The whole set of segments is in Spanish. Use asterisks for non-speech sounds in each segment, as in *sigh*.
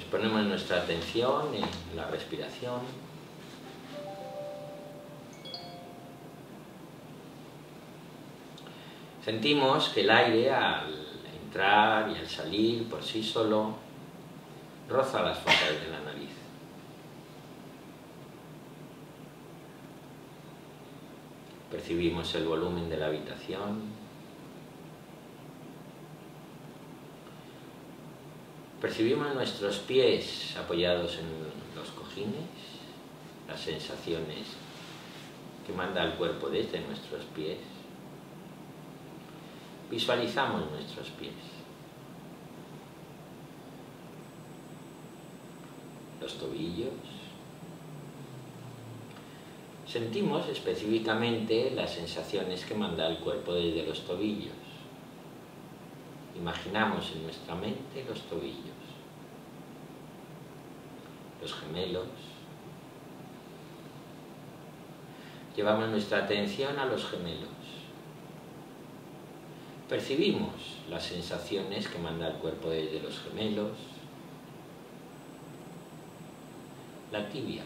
Pues ponemos nuestra atención en la respiración. Sentimos que el aire al entrar y al salir por sí solo roza las fosas de la nariz. Percibimos el volumen de la habitación. Percibimos nuestros pies apoyados en los cojines, las sensaciones que manda el cuerpo desde nuestros pies. Visualizamos nuestros pies. Los tobillos. Sentimos específicamente las sensaciones que manda el cuerpo desde los tobillos. Imaginamos en nuestra mente los tobillos, los gemelos. Llevamos nuestra atención a los gemelos. Percibimos las sensaciones que manda el cuerpo desde los gemelos, la tibia.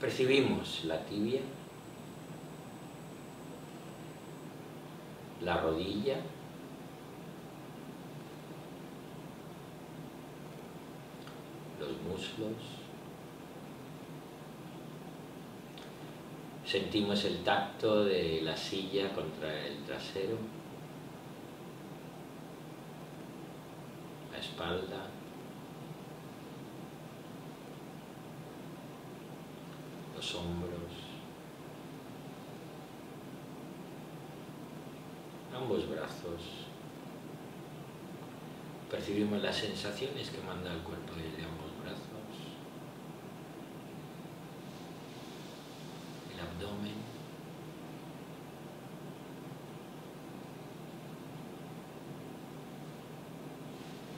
Percibimos la tibia, la rodilla, los muslos. Sentimos el tacto de la silla contra el trasero, la espalda, los hombros, ambos brazos. Percibimos las sensaciones que manda el cuerpo desde ambos brazos. El abdomen.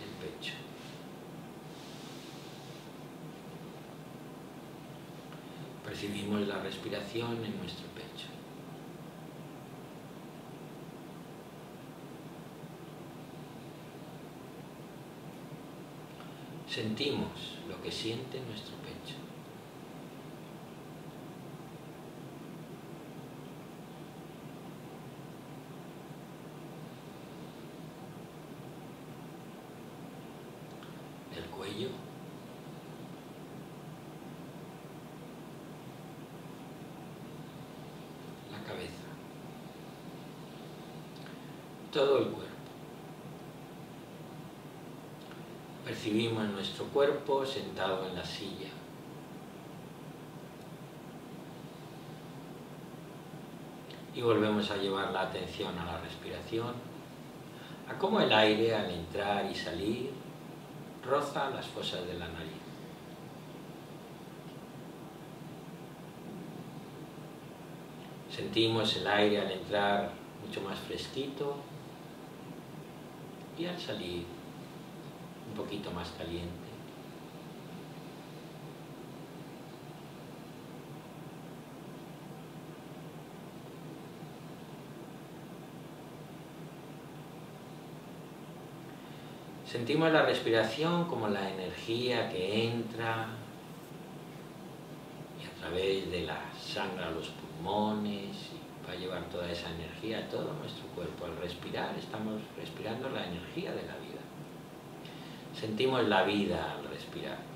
El pecho. Percibimos la respiración en nuestro pecho. Sentimos lo que siente nuestro pecho. El cuello. La cabeza. Todo el cuerpo. Sentado en la silla. Y volvemos a llevar la atención a la respiración, a cómo el aire al entrar y salir roza las fosas de la nariz. Sentimos el aire al entrar mucho más fresquito y al salir un poquito más caliente. Sentimos la respiración como la energía que entra y a través de la sangre a los pulmones y va a llevar toda esa energía a todo nuestro cuerpo. Al respirar estamos respirando la energía de la vida. Sentimos la vida al respirar.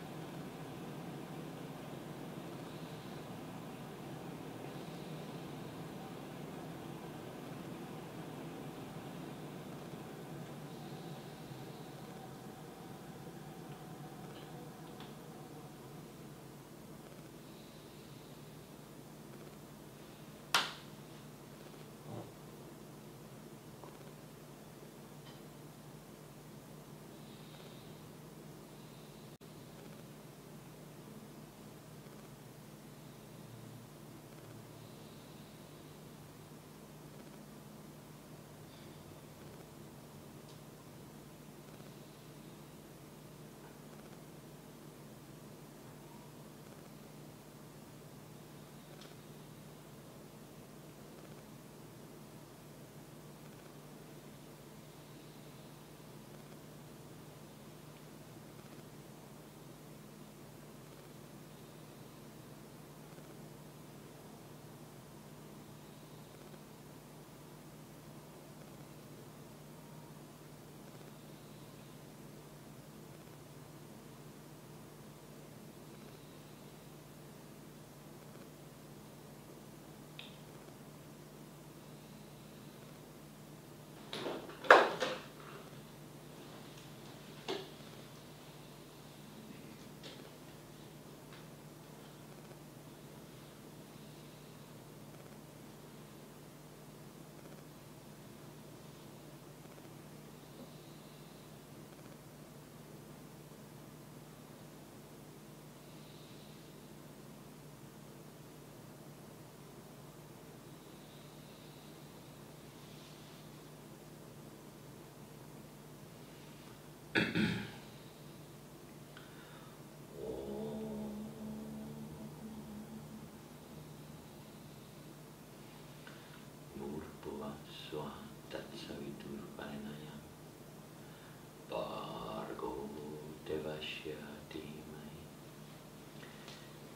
Devasya Dhimai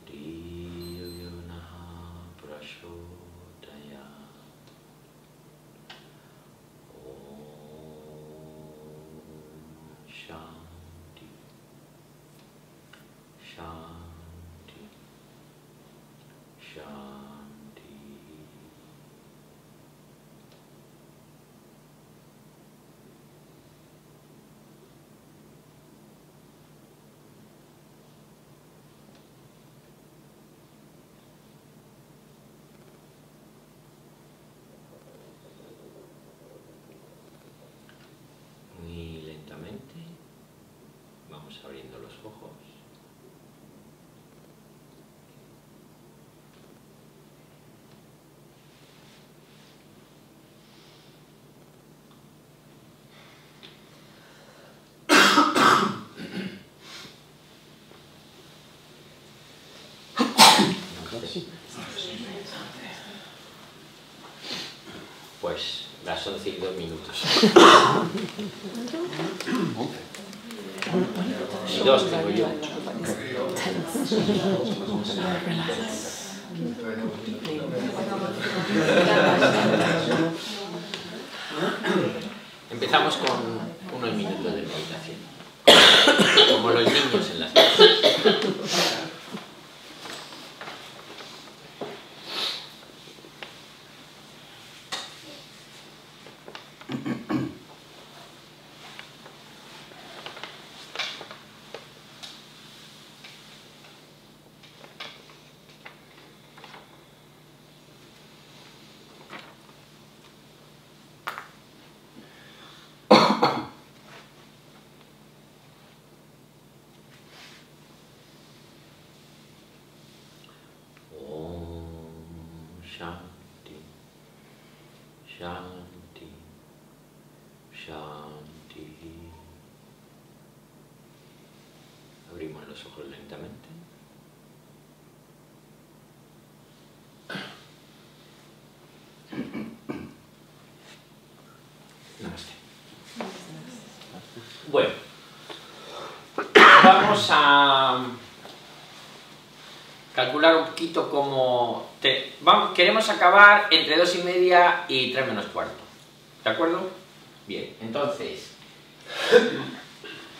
Dhiyo Yonaha Prachodaya Om Shanti Shanti Shanti vamos abriendo los ojos. Pues las 11 y 2 minutos. *coughs* *coughs* *coughs* Empezamos con unos minutos de meditación. Como los niños en las clases. Om Shanti Shanti Shanti Abrimos los ojos lentamente. Namaste. Bueno, vamos a calcular un poquito cómo... Te, vamos, queremos acabar entre dos y media y tres menos cuarto. ¿De acuerdo? Bien, entonces...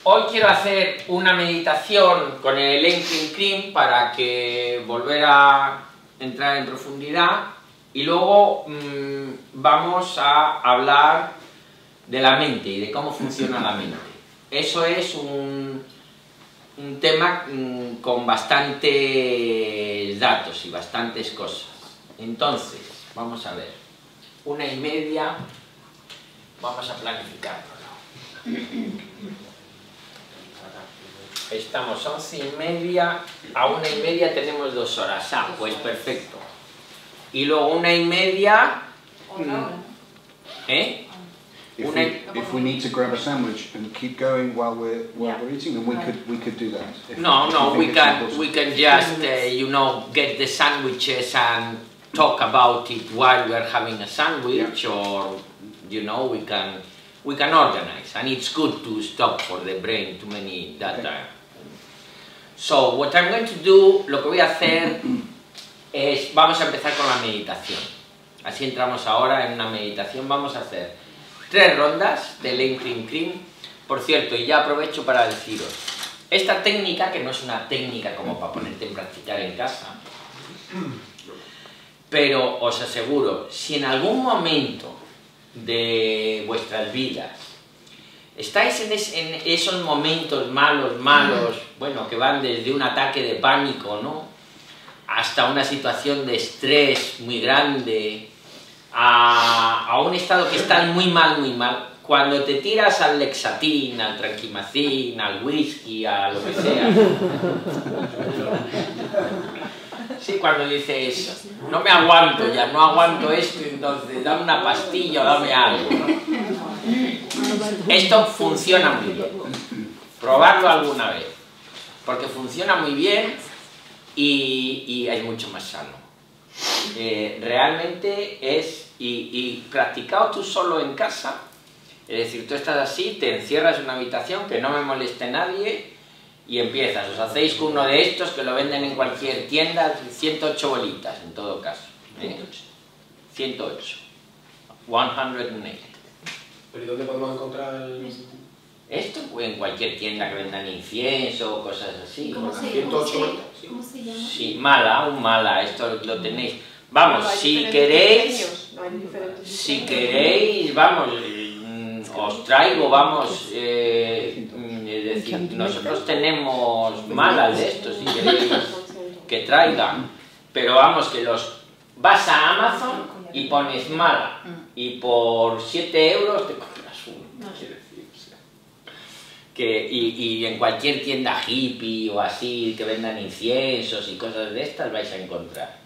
Hoy quiero hacer una meditación con el Enkrim Krim para que volver a entrar en profundidad y luego mmm, vamos a hablar de la mente y de cómo funciona la mente. Eso es un, un tema mmm, con bastantes datos y bastantes cosas. Entonces, vamos a ver, una y media, vamos a planificarlo. Estamos once y media, a una y media tenemos dos horas. Ah, pues perfecto. Y luego una y media... ¿Eh? If Una- we, if we need to grab a sandwich and keep going while we're while Yeah. we're eating, then we could we could do that. If- No, if no, we can we can just uh, you know get the sandwiches and talk about it while we are having a sandwich, or you know we can we can organize, and it's good to stop for the brain too many data. Okay. So what I'm going to do, lo que voy a hacer es vamos a empezar con la meditación. Así entramos ahora en una meditación. Vamos a hacer tres rondas de Lane Cream Cream. Por cierto, y ya aprovecho para deciros, esta técnica, que no es una técnica como para ponerte en practicar en casa, pero os aseguro, si en algún momento de vuestras vidas estáis en, es- en esos momentos malos, malos, bueno, que van desde un ataque de pánico, ¿no? Hasta una situación de estrés muy grande, a, a un estado que está muy mal, muy mal. Cuando te tiras al lexatín, al tranquimacín, al whisky, a lo que sea. Sí, cuando dices, no me aguanto ya, no aguanto esto, entonces dame una pastilla o dame algo. ¿no? Esto funciona muy bien. Probarlo alguna vez. Porque funciona muy bien y, y es mucho más sano. Eh, realmente es, y, y practicado tú solo en casa, es decir, tú estás así, te encierras en una habitación, que no me moleste nadie, y empiezas, os hacéis con uno de estos que lo venden en cualquier tienda, 108 bolitas en todo caso. ¿eh? 108. 108. ¿Pero y dónde podemos encontrar el...? Esto pues, en cualquier tienda que vendan incienso o cosas así. ¿Cómo se, 108 cómo se- bolitas, sí. cómo se llama? Sí, mala, un mala, esto lo tenéis. Vamos, No, si queréis, no si queréis, vamos, mm, os traigo, vamos, eh, mm, es decir, nosotros tenemos malas de estos, si queréis que traigan, pero vamos, que los vas a Amazon y pones mala, y por 7 euros te compras uno, quiero decir, o sea, que, y, y en cualquier tienda hippie o así que vendan inciensos y cosas de estas vais a encontrar.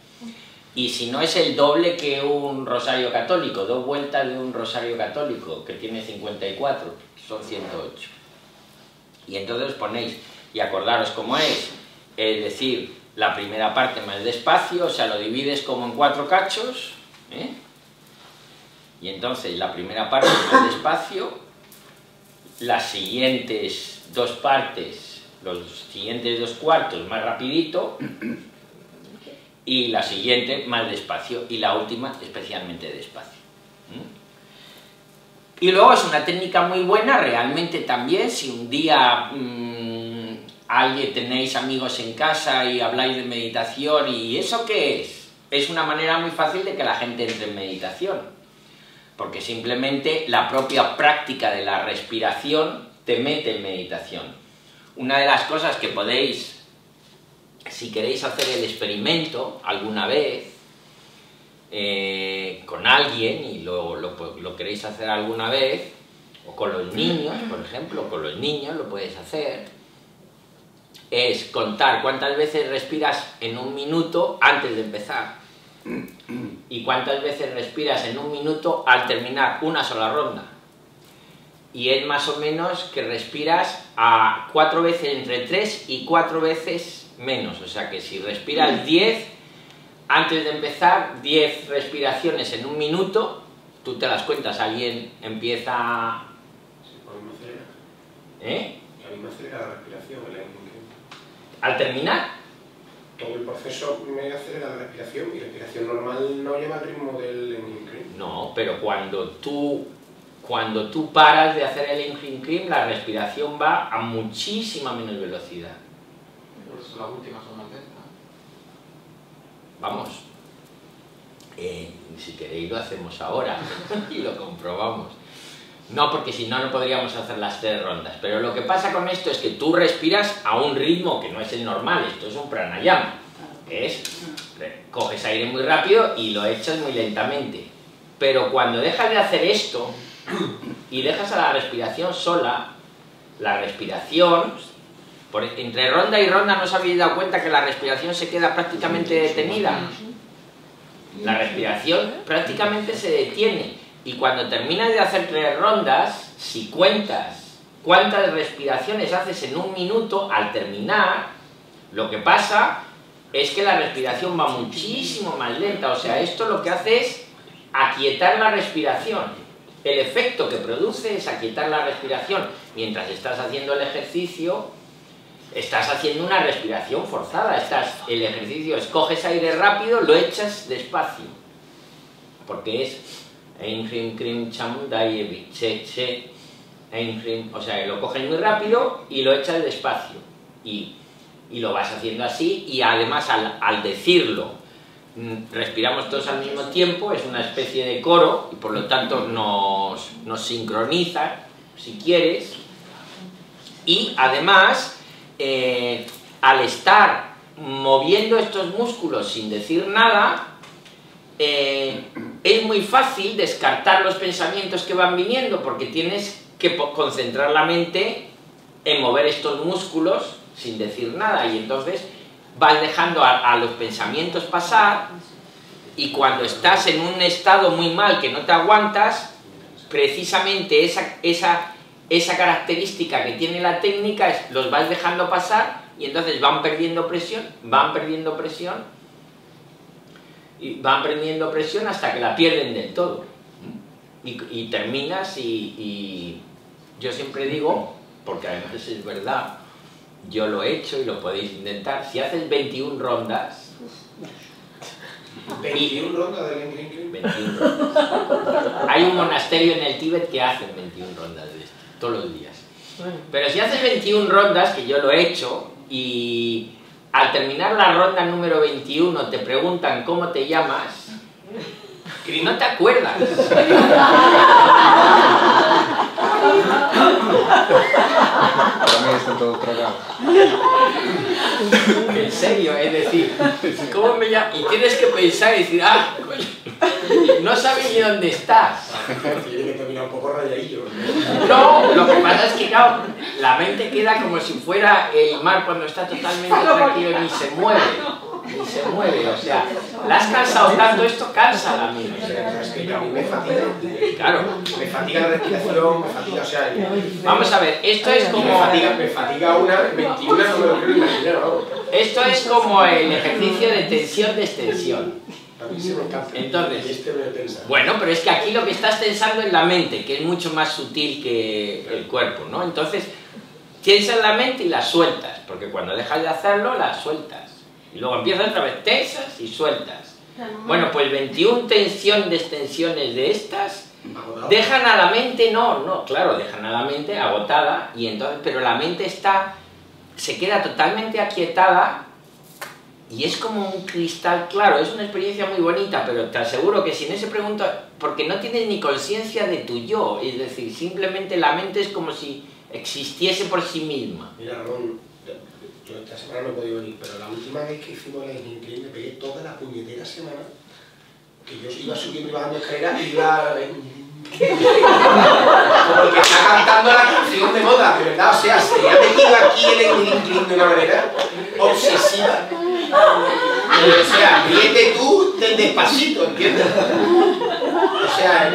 Y si no es el doble que un rosario católico, dos vueltas de un rosario católico que tiene 54, son 108. Y entonces os ponéis, y acordaros cómo es, es decir, la primera parte más despacio, o sea, lo divides como en cuatro cachos, ¿eh? Y entonces la primera parte más despacio, las siguientes dos partes, los siguientes dos cuartos más rapidito, y la siguiente más despacio, y la última especialmente despacio. Y luego es una técnica muy buena realmente también, si un día mm, alguien tenéis amigos en casa y habláis de meditación, ¿y eso qué es? Es una manera muy fácil de que la gente entre en meditación, porque simplemente la propia práctica de la respiración te mete en meditación. Una de las cosas que podéis, si queréis hacer el experimento alguna vez, eh, con alguien y lo, lo- lo queréis hacer alguna vez, o con los niños, por ejemplo, con los niños lo puedes hacer, es contar cuántas veces respiras en un minuto antes de empezar y cuántas veces respiras en un minuto al terminar una sola ronda. Y es más o menos que respiras a cuatro veces entre tres y cuatro veces menos. O sea que si respiras 10, antes de empezar, 10 respiraciones en un minuto, tú te las cuentas, alguien empieza... ¿eh? A mí me acelera la respiración. Al terminar, Todo el proceso me acelera la respiración. Mi respiración normal no lleva el ritmo del Enrique. no, pero cuando tú, cuando tú paras de hacer el incrin cream, la respiración va a muchísima menos velocidad. Por eso las últimas son más lentas. Vamos, eh, si queréis lo hacemos ahora *laughs* y lo comprobamos. No, porque si no, no podríamos hacer las tres rondas. Pero lo que pasa con esto es que tú respiras a un ritmo que no es el normal, esto es un pranayama. Es, coges aire muy rápido y lo echas muy lentamente. Pero cuando dejas de hacer esto *clears throat* y dejas a la respiración sola, la respiración, por- entre ronda y ronda no os habéis dado cuenta que la respiración se queda prácticamente detenida. La respiración prácticamente se detiene. Y cuando terminas de hacer tres rondas, si cuentas cuántas respiraciones haces en un minuto, al terminar, lo que pasa es que la respiración va muchísimo más lenta. O sea, esto lo que hace es aquietar la respiración. El efecto que produce es aquietar la respiración. Mientras estás haciendo el ejercicio, estás haciendo una respiración forzada. Estás, el ejercicio es coges aire rápido, lo echas despacio. Porque es Einhrim Krim Cham Dayevi, Che Che Einhrim, o sea, lo coges muy rápido y lo echas despacio. Y, y lo vas haciendo así y además al, al decirlo mm, respiramos todos al mismo tiempo, es una especie de coro y por lo tanto nos, nos sincroniza, si quieres, y además eh, al estar moviendo estos músculos sin decir nada, eh, es muy fácil descartar los pensamientos que van viniendo porque tienes que concentrar la mente en mover estos músculos sin decir nada y entonces vas dejando a, a los pensamientos pasar y cuando estás en un estado muy mal que no te aguantas, precisamente esa, esa, esa característica que tiene la técnica es los vas dejando pasar y entonces van perdiendo presión, van perdiendo presión y van perdiendo presión hasta que la pierden del todo. Y, y terminas y, y yo siempre digo, porque además es verdad, yo lo he hecho y lo podéis intentar. Si haces 21 rondas, 21 rondas del Green Green. 21 rondas. Hay un monasterio en el Tíbet que hacen 21 rondas de esto, todos los días. Pero si haces 21 rondas, que yo lo he hecho, y al terminar la ronda número 21 te preguntan cómo te llamas, no te acuerdas. También están todos tragados. En serio, es decir, ¿cómo me llamo? Y tienes que pensar y decir, ah, coño, no sabes ni dónde estás. Tiene que terminar un poco rayadillo. No, lo que pasa es que, claro, la mente queda como si fuera el mar cuando está totalmente tranquilo y ni se mueve. Ni se mueve, o sea, la has cansado tanto, esto cansa la mente. O sea, es que mí me fatiga. Claro. Me fatiga la respiración, me fatiga, o sea, Vamos a ver, esto es me como, fatiga, me fatiga una 21, no me lo quiero imaginar, esto es como el ejercicio de tensión-destensión. A mí se me. Entonces, Y este me. Bueno, pero es que aquí lo que estás tensando es la mente, que es mucho más sutil que el cuerpo, ¿no? Entonces, tensas la mente y la sueltas, porque cuando dejas de hacerlo, la sueltas. Y luego empiezas otra vez, tensas y sueltas. Bueno, pues 21 tensión de extensiones de estas dejan a la mente, no, no, claro, dejan a la mente agotada, y entonces, pero la mente está, se queda totalmente aquietada y es como un cristal claro, es una experiencia muy bonita, pero te aseguro que sin ese pregunto, porque no tienes ni conciencia de tu yo, es decir, simplemente la mente es como si existiese por sí misma. Mira, Ramón, yo esta semana no he podido venir, pero la última vez que hicimos la Incline me pegué toda la puñetera semana que yo iba subiendo y bajando escaleras y iba... Como que está cantando la canción de moda, de verdad, o sea, se ha metido aquí el Incline de una manera obsesiva. O sea, ríete tú del despacito, ¿entiendes? O sea,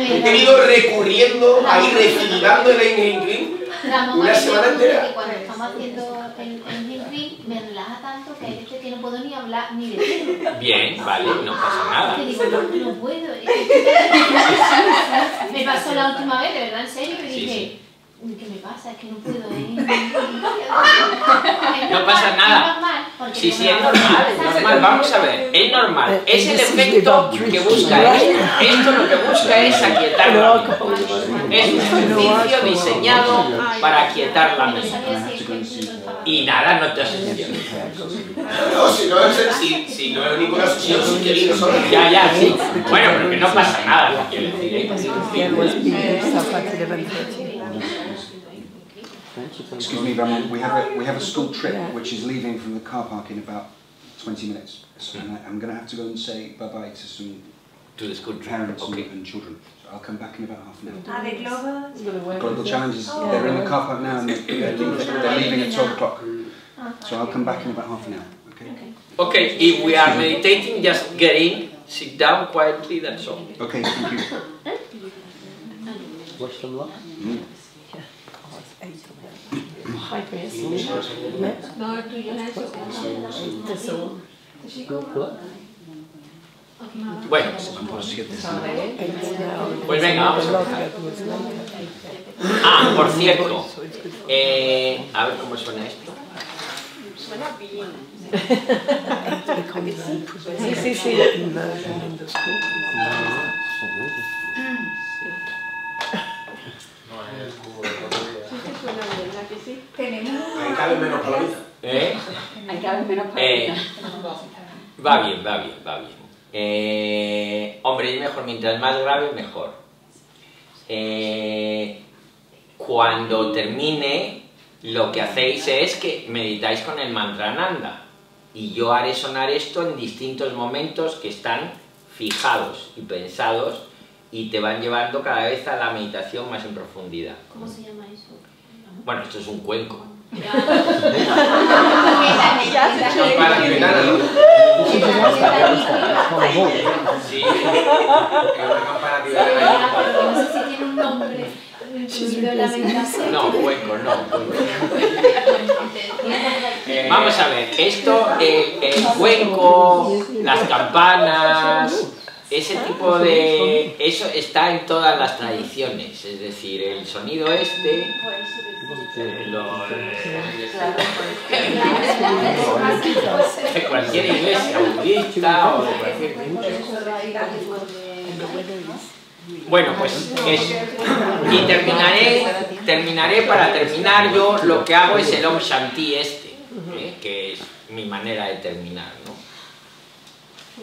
he tenido recurriendo ahí, recitando el Incline Ramón, una semana entera. que cuando estamos haciendo el, el Henry me relaja tanto que hay veces que no puedo ni hablar ni decirlo. Bien, vale, no pasa nada. Que digo, no, no puedo. Me pasó la última vez, de verdad, en serio, que Sí, dije, sí. "Uy, ¿qué me pasa? Es que no puedo. ¿eh?". No pasa nada. Sí, sí, es normal, es pasar. normal, vamos a ver, es normal, es el efecto que busca esto, esto lo que busca es aquietar la mente. Es un ejercicio diseñado para aquietar la mente. Y nada, no te asustes. No, si no es si, si no es ninguna sesión, si querido solo. Ya, ya, sí. Bueno, pero que no pasa nada, quiero decir, ¿eh? Excuse me, Ramon, we have a, we have a school trip which is leaving from the car park in about 20 minutes. So and I- I'm going to have to go and say bye-bye to some To the school parents and, okay. and children. So I'll come back in about half an hour. Are they Glover? Global Challenges, they're in the car park now and they're, they're leaving, they're leaving at 12 o'clock. So I'll come back in about half an hour, okay? Okay, if we are meditating, just get in, sit down quietly, that's all. Okay, thank you. Watch them lot. Mm. Es eso. Bueno, Por siete. pues venga, vamos a empezar. Ah, por cierto, eh, a ver cómo suena esto. Sí, sí, sí. No es día. Tenemos Ahí cabe menos palomitas. ¿Eh? Hay cada vez menos Eh, va bien, va bien, va bien. Eh, hombre, es mejor, mientras más grave, mejor. Eh, cuando termine, lo que hacéis es que meditáis con el mantra Nanda. Y yo haré sonar esto en distintos momentos que están fijados y pensados y te van llevando cada vez a la meditación más en profundidad. ¿Cómo se llama? Bueno, esto es un cuenco. Para. Sí. No sé si tiene un nombre. No, cuenco, no. Vamos a ver, esto, el, el cuenco, las campanas, ese tipo de... Eso está en todas las tradiciones, es decir, el sonido este... de cualquier iglesia budista o de cualquier... Bueno, pues eso. Y terminaré, terminaré para terminar yo lo que hago es el Om Shanti este, ¿eh? que es mi manera de terminar, ¿no?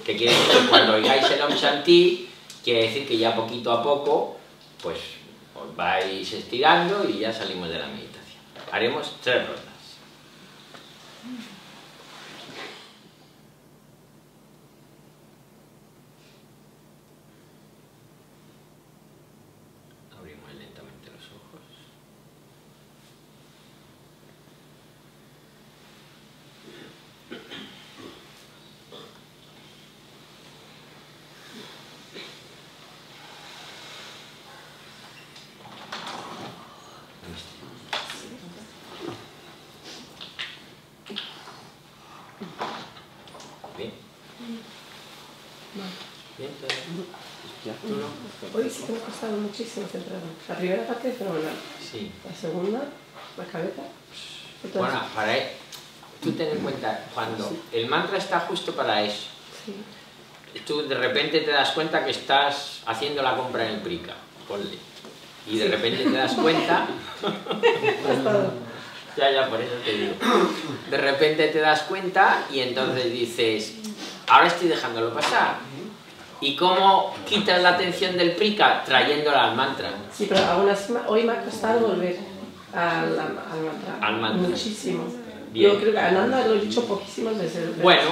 Que quiere decir que cuando oigáis el Om Shanti, quiere decir que ya poquito a poco, pues os vais estirando y ya salimos de la meditación. Haremos tres rondas. Abrimos lentamente los ojos. Bien. Bien, todo Hoy sí que me ha costado muchísimo centrarme. La primera parte es fenomenal. Sí. La segunda, la cabeza. Entonces, Bueno, para tú ten en cuenta, cuando el mantra está justo para eso, sí. tú de repente te das cuenta que estás haciendo la compra en el Prica, ponle. Y de repente te das cuenta, *laughs* estado- ya, ya, por eso te digo, de repente te das cuenta y entonces dices, ahora estoy dejándolo pasar. ¿Y cómo quitas la atención del Prica? Trayéndola al mantra. Sí, pero aún así hoy me ha costado volver al, al mantra. Al mantra. Muchísimo. Bien. Yo creo que Ananda lo he dicho poquísimas veces. Bueno,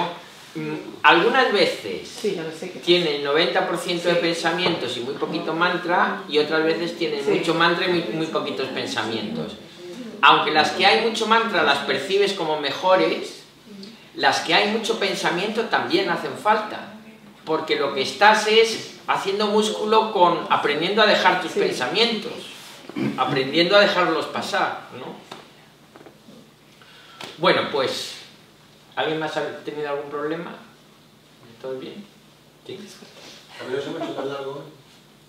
mm, algunas veces Sí, ya lo sé que tiene el 90% de pensamientos y muy poquito mantra y otras veces tiene Sí. mucho mantra y muy, muy poquitos pensamientos. Aunque las que hay mucho mantra las percibes como mejores, las que hay mucho pensamiento también hacen falta. Porque lo que estás es haciendo músculo con aprendiendo a dejar tus Sí. pensamientos, aprendiendo a dejarlos pasar, ¿no? Bueno, pues, ¿alguien más ha tenido algún problema? ¿Todo bien? ¿Sí? A mí no se me ha hecho tan largo hoy.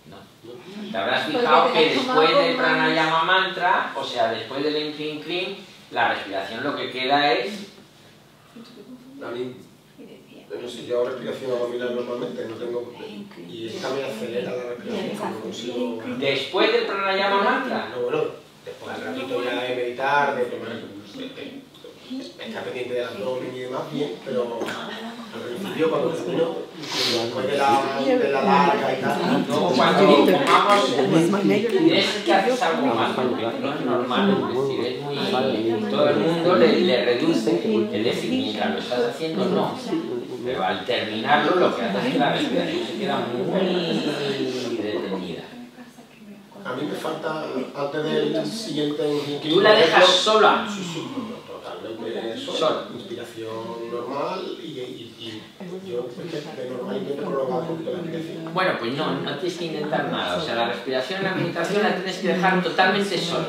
No. Te habrás fijado que después del pranayama mantra, o sea, después del inclin clean, la respiración lo que queda es no sé, yo hago respiración abdominal normalmente, no tengo... Y esta me acelera la respiración, no consigo... después del pranayama mantra. No, bueno, después al ratito ya de meditar, de tomar... Estar pendiente del abdomen y demás, bien, pero al principio cuando termino, después de la, de la larga y tal... No, cuando tomamos, tienes que hacer algo más, no es normal, es decir, es muy... Todo el mundo le, le reduce, decir, mientras lo estás haciendo no, pero al terminarlo lo que hace es que la respiración se queda muy detenida. A mí me falta, antes del siguiente Tú la dejas sola. Sí, sí, totalmente sola. Inspiración normal y, y, y yo de normal intento prolongar un poquito la respiración. Bueno, pues no, no tienes que intentar nada. O sea, la respiración en la meditación la tienes que dejar totalmente sola.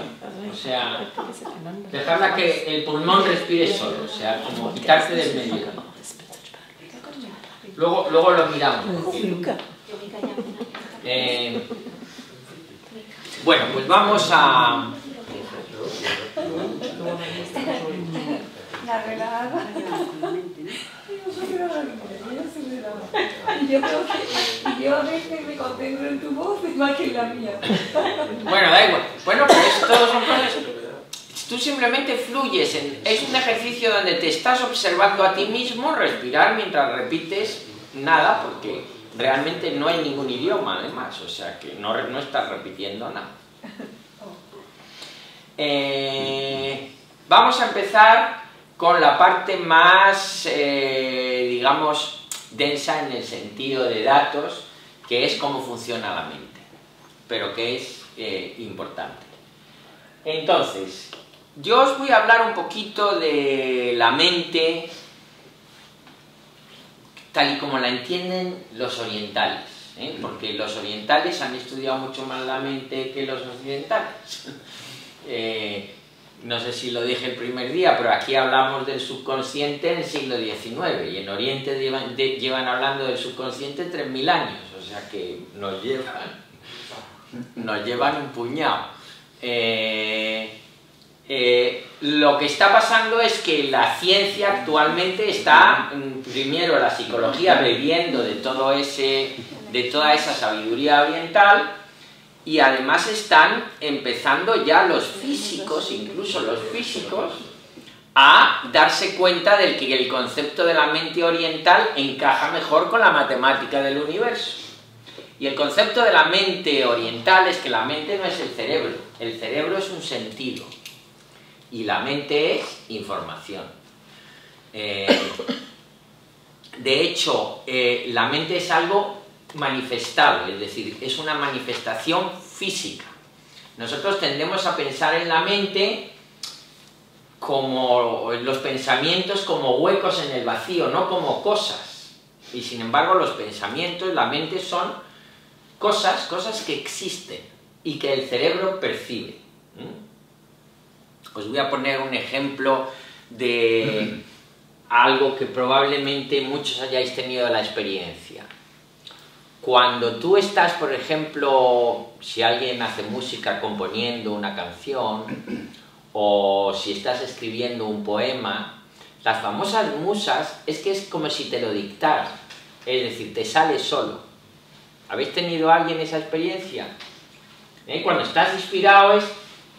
O sea, dejarla que el pulmón respire solo. O sea, como quitarte del medio. Luego, luego lo miramos. Eh, bueno, pues vamos a... La relajada. Y yo creo que yo a veces me concentro en tu voz más que en la mía. Bueno, da igual. Bueno, pues todos son cosas... Tú simplemente fluyes. En, es un ejercicio donde te estás observando a ti mismo respirar mientras repites nada, porque realmente no hay ningún idioma además, o sea que no, no estás repitiendo nada. Eh, vamos a empezar con la parte más, eh, digamos, densa en el sentido de datos, que es cómo funciona la mente, pero que es eh, importante. Entonces, yo os voy a hablar un poquito de la mente tal y como la entienden los orientales, ¿eh? porque los orientales han estudiado mucho más la mente que los occidentales. *laughs* Eh, no sé si lo dije el primer día, pero aquí hablamos del subconsciente en el siglo XIX y en Oriente llevan, llevan hablando del subconsciente 3.000 años, o sea que nos llevan, nos llevan un puñado. Eh, lo que está pasando es que la ciencia actualmente está, mm, primero la psicología bebiendo de, todo ese, de toda esa sabiduría oriental y además están empezando ya los físicos, incluso los físicos, a darse cuenta de que el concepto de la mente oriental encaja mejor con la matemática del universo. Y el concepto de la mente oriental es que la mente no es el cerebro, el cerebro es un sentido y la mente es información. Eh, de hecho, eh, la mente es algo manifestable, es decir, es una manifestación física. Nosotros tendemos a pensar en la mente como los pensamientos como huecos en el vacío, no como cosas. Y sin embargo los pensamientos, la mente son cosas, cosas que existen y que el cerebro percibe. Os voy a poner un ejemplo de algo que probablemente muchos hayáis tenido la experiencia. Cuando tú estás, por ejemplo, si alguien hace música componiendo una canción, o si estás escribiendo un poema, las famosas musas es que es como si te lo dictaran, es decir, te sale solo. ¿Habéis tenido alguien esa experiencia? ¿Eh? Cuando estás inspirado es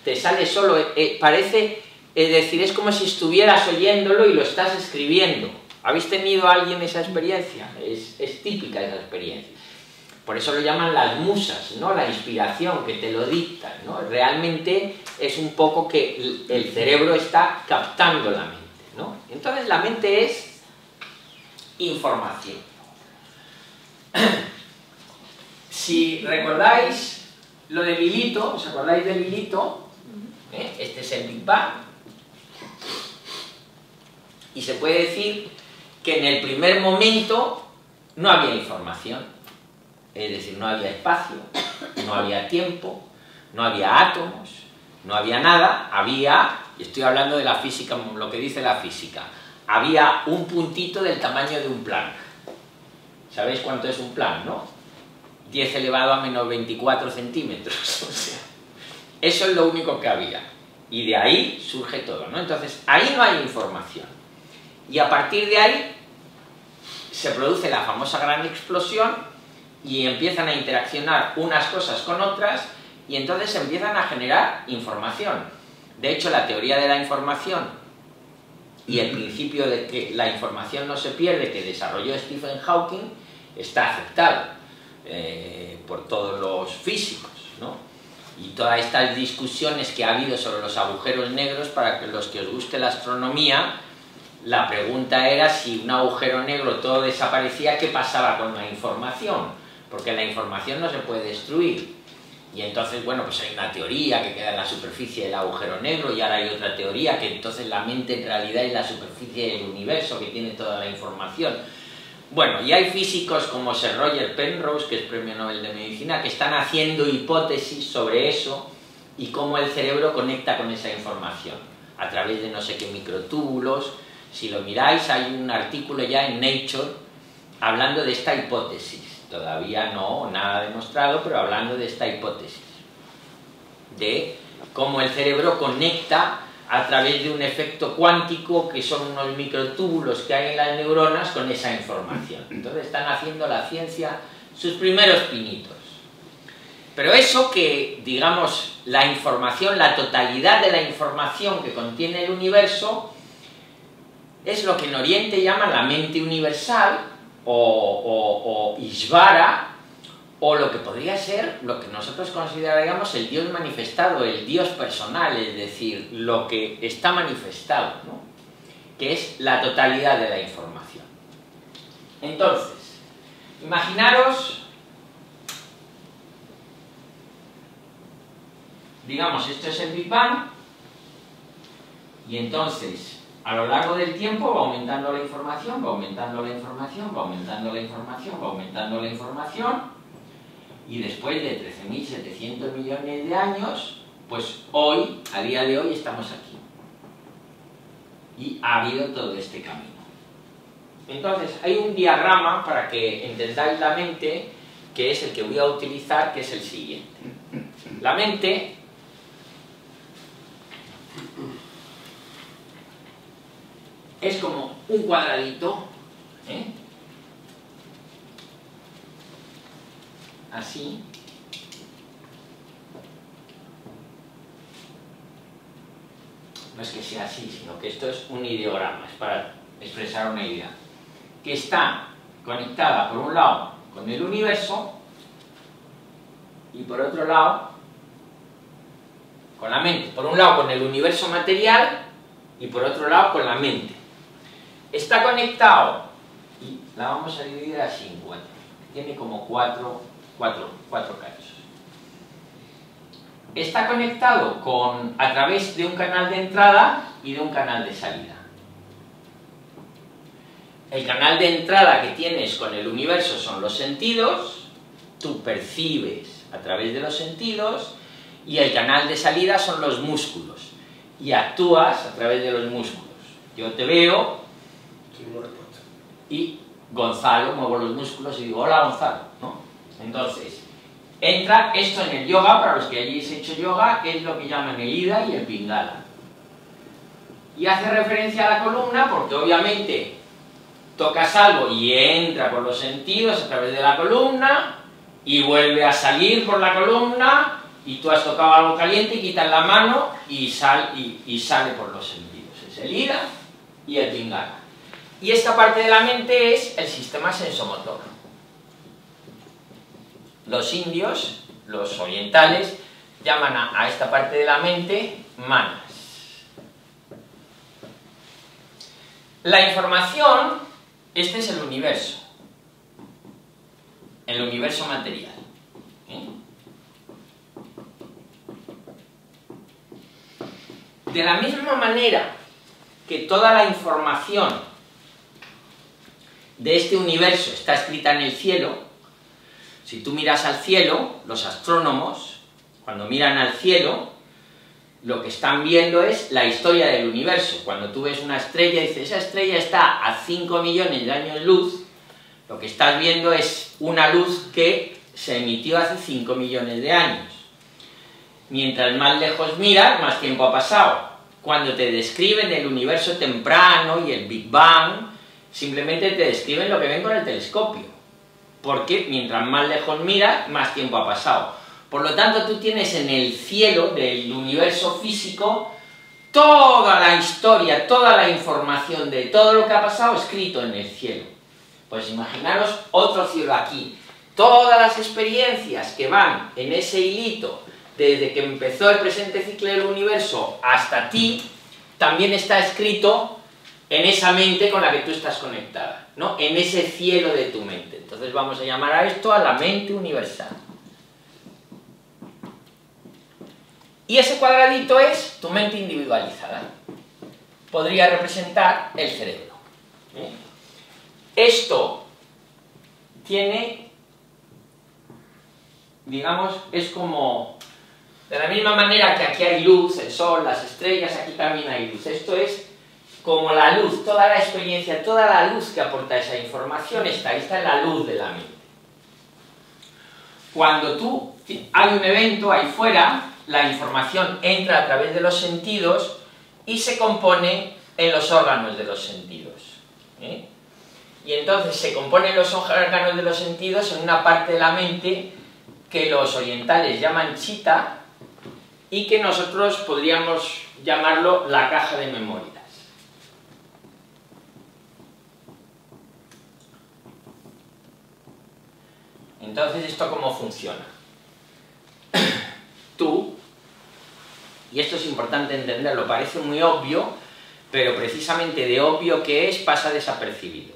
te sale solo, eh, eh, parece, es decir, es como si estuvieras oyéndolo y lo estás escribiendo. ¿Habéis tenido alguien esa experiencia? Es, típica esa experiencia. Por eso lo llaman las musas, ¿no? La inspiración que te lo dictan, ¿no? Realmente es un poco que el cerebro está captando la mente, ¿no? Entonces la mente es información. *clears throat* si recordáis lo de Milito, ¿os acordáis de Milito? ¿Eh? Este es el Big Bang. Y se puede decir que en el primer momento no había información. Es decir, no había espacio, no había tiempo, no había átomos, no había nada, había, y estoy hablando de la física, lo que dice la física, había un puntito del tamaño de un Planck. ¿Sabéis cuánto es un Planck, no? 10 elevado a menos 24 centímetros. *laughs* Eso es lo único que había. Y de ahí surge todo, ¿no? Entonces, ahí no hay información. Y a partir de ahí se produce la famosa gran explosión y empiezan a interaccionar unas cosas con otras y entonces empiezan a generar información. De hecho, la teoría de la información y el principio de que la información no se pierde que desarrolló Stephen Hawking está aceptado eh, por todos los físicos, ¿no? Y todas estas discusiones que ha habido sobre los agujeros negros, para que los que os guste la astronomía, la pregunta era si un agujero negro todo desaparecía, ¿qué pasaba con la información? Porque la información no se puede destruir. Y entonces, bueno, pues hay una teoría que queda en la superficie del agujero negro y ahora hay otra teoría que entonces la mente en realidad es la superficie del universo que tiene toda la información. Bueno, y hay físicos como Sir Roger Penrose, que es premio Nobel de Medicina, que están haciendo hipótesis sobre eso y cómo el cerebro conecta con esa información, a través de no sé qué microtúbulos. Si lo miráis, hay un artículo ya en Nature hablando de esta hipótesis. Todavía no, nada demostrado, pero hablando de esta hipótesis. De cómo el cerebro conecta a través de un efecto cuántico que son unos microtúbulos que hay en las neuronas con esa información. Entonces están haciendo la ciencia sus primeros pinitos. Pero eso que, digamos, la información, la totalidad de la información que contiene el universo, es lo que en Oriente llaman la mente universal o, o, o Ishvara, o lo que podría ser lo que nosotros consideraríamos el Dios manifestado, el Dios personal, es decir, lo que está manifestado, ¿no? que es la totalidad de la información. Entonces, imaginaros, digamos, esto es el Big Bang, y entonces, a lo largo del tiempo va aumentando la información, va aumentando la información, va aumentando la información, va aumentando la información, y después de 13.700 millones de años, pues hoy, a día de hoy, estamos aquí. Y ha habido todo este camino. Entonces, hay un diagrama para que entendáis la mente, que es el que voy a utilizar, que es el siguiente. La mente es como un cuadradito, ¿eh? Así, no es que sea así, sino que esto es un ideograma, es para expresar una idea, que está conectada por un lado con el universo y por otro lado con la mente. Por un lado con el universo material y por otro lado con la mente. Está conectado y la vamos a dividir así en. Tiene como cuatro, cuatro, cuatro cachos está conectado con, a través de un canal de entrada y de un canal de salida. El canal de entrada que tienes con el universo son los sentidos, tú percibes a través de los sentidos, y el canal de salida son los músculos, y actúas a través de los músculos. Yo te veo y Gonzalo, muevo los músculos y digo, hola Gonzalo. Entonces, entra esto en el yoga, para los que hayáis hecho yoga, es lo que llaman el Ida y el Pingala. Y hace referencia a la columna porque obviamente tocas algo y entra por los sentidos a través de la columna y vuelve a salir por la columna y tú has tocado algo caliente y quitas la mano y, y, sale por los sentidos. Es el Ida y el Pingala. Y esta parte de la mente es el sistema sensomotor los indios, los orientales, llaman a, esta parte de la mente manas. La información, este es el universo, el universo material. ¿eh? De la misma manera que toda la información de este universo está escrita en el cielo, si tú miras al cielo, los astrónomos, cuando miran al cielo, lo que están viendo es la historia del universo. Cuando tú ves una estrella y dices, esa estrella está a 5 millones de años luz, lo que estás viendo es una luz que se emitió hace 5 millones de años. Mientras más lejos miras, más tiempo ha pasado. Cuando te describen el universo temprano y el Big Bang, simplemente te describen lo que ven con el telescopio porque mientras más lejos miras, más tiempo ha pasado. Por lo tanto, tú tienes en el cielo del universo físico toda la historia, toda la información de todo lo que ha pasado escrito en el cielo. Pues imaginaros otro cielo aquí. Todas las experiencias que van en ese hilito desde que empezó el presente ciclo del universo hasta ti, también está escrito en esa mente con la que tú estás conectada, ¿no? En ese cielo de tu mente. Entonces vamos a llamar a esto a la mente universal. Y ese cuadradito es tu mente individualizada. Podría representar el cerebro. ¿eh? Esto tiene, digamos, es como, de la misma manera que aquí hay luz, el sol, las estrellas, aquí también hay luz. Esto es como la luz, toda la experiencia, toda la luz que aporta esa información está, ahí está la luz de la mente. Cuando tú hay un evento ahí fuera, la información entra a través de los sentidos y se compone en los órganos de los sentidos. ¿eh? Y entonces se componen los órganos de los sentidos en una parte de la mente que los orientales llaman chita y que nosotros podríamos llamarlo la caja de memoria. Entonces, ¿esto cómo funciona? *coughs* Tú, y esto es importante entenderlo, parece muy obvio, pero precisamente de obvio que es pasa desapercibido.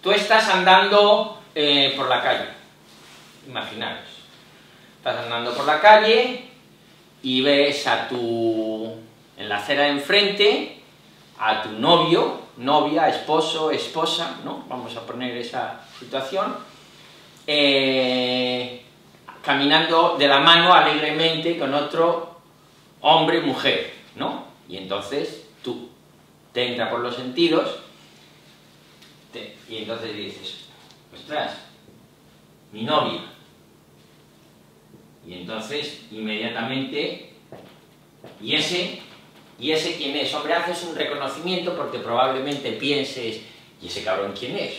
Tú estás andando eh, por la calle, imaginaros, estás andando por la calle y ves a tu, en la acera de enfrente, a tu novio, novia, esposo, esposa, ¿no? Vamos a poner esa situación, eh, caminando de la mano alegremente con otro hombre mujer, ¿no? Y entonces tú te entra por los sentidos, y entonces dices, ostras, mi novia. Y entonces, inmediatamente, y ese, y ese quién es, hombre, haces un reconocimiento porque probablemente pienses, ¿y ese cabrón quién es? *laughs*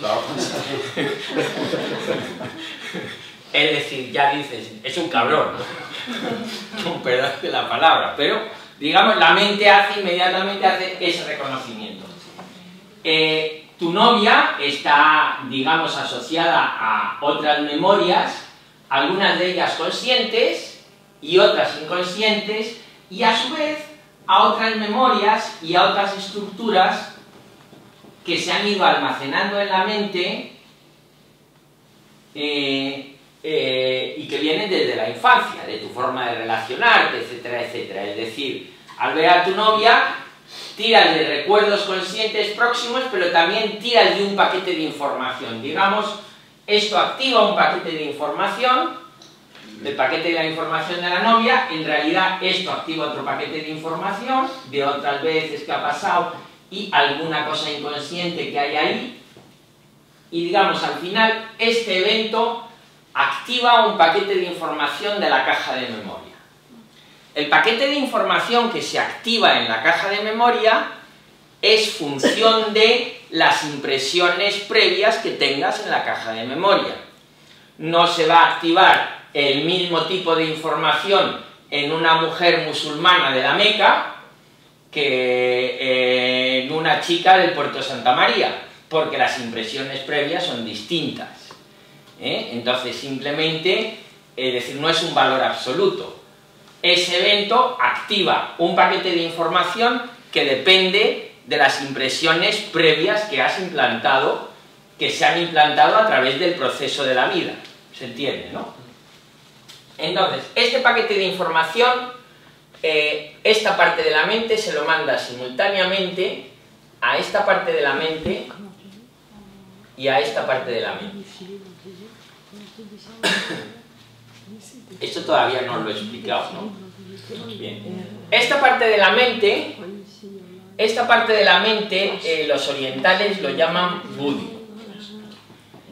es decir, ya dices, es un cabrón, un *laughs* pedazo de la palabra, pero digamos, la mente hace inmediatamente hace ese reconocimiento. Eh, tu novia está, digamos, asociada a otras memorias, algunas de ellas conscientes y otras inconscientes, y a su vez a otras memorias y a otras estructuras que se han ido almacenando en la mente eh, eh, y que vienen desde la infancia, de tu forma de relacionarte, etcétera, etcétera. Es decir, al ver a tu novia, tiras de recuerdos conscientes próximos, pero también tiras de un paquete de información. Digamos, esto activa un paquete de información, el paquete de la información de la novia, en realidad esto activa otro paquete de información, de otras veces que ha pasado y alguna cosa inconsciente que hay ahí, y digamos, al final, este evento activa un paquete de información de la caja de memoria. El paquete de información que se activa en la caja de memoria es función de las impresiones previas que tengas en la caja de memoria. No se va a activar el mismo tipo de información en una mujer musulmana de la Meca que eh, en una chica del Puerto Santa María, porque las impresiones previas son distintas. ¿eh? Entonces, simplemente, es decir, no es un valor absoluto. Ese evento activa un paquete de información que depende de las impresiones previas que has implantado, que se han implantado a través del proceso de la vida. ¿Se entiende, no? Entonces, este paquete de información, eh, esta parte de la mente se lo manda simultáneamente a esta parte de la mente y a esta parte de la mente. Esto todavía no lo he explicado, ¿no? Bien. Esta parte de la mente, esta parte de la mente, eh, los orientales lo llaman Budi.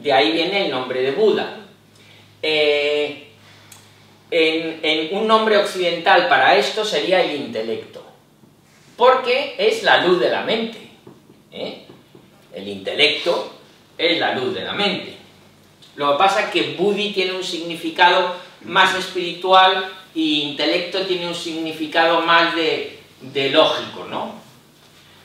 De ahí viene el nombre de Buda. Eh, en, un nombre occidental para esto sería el intelecto, porque es la luz de la mente. ¿eh? El intelecto es la luz de la mente. Lo que pasa es que Budi tiene un significado más espiritual y intelecto tiene un significado más de, lógico, ¿no?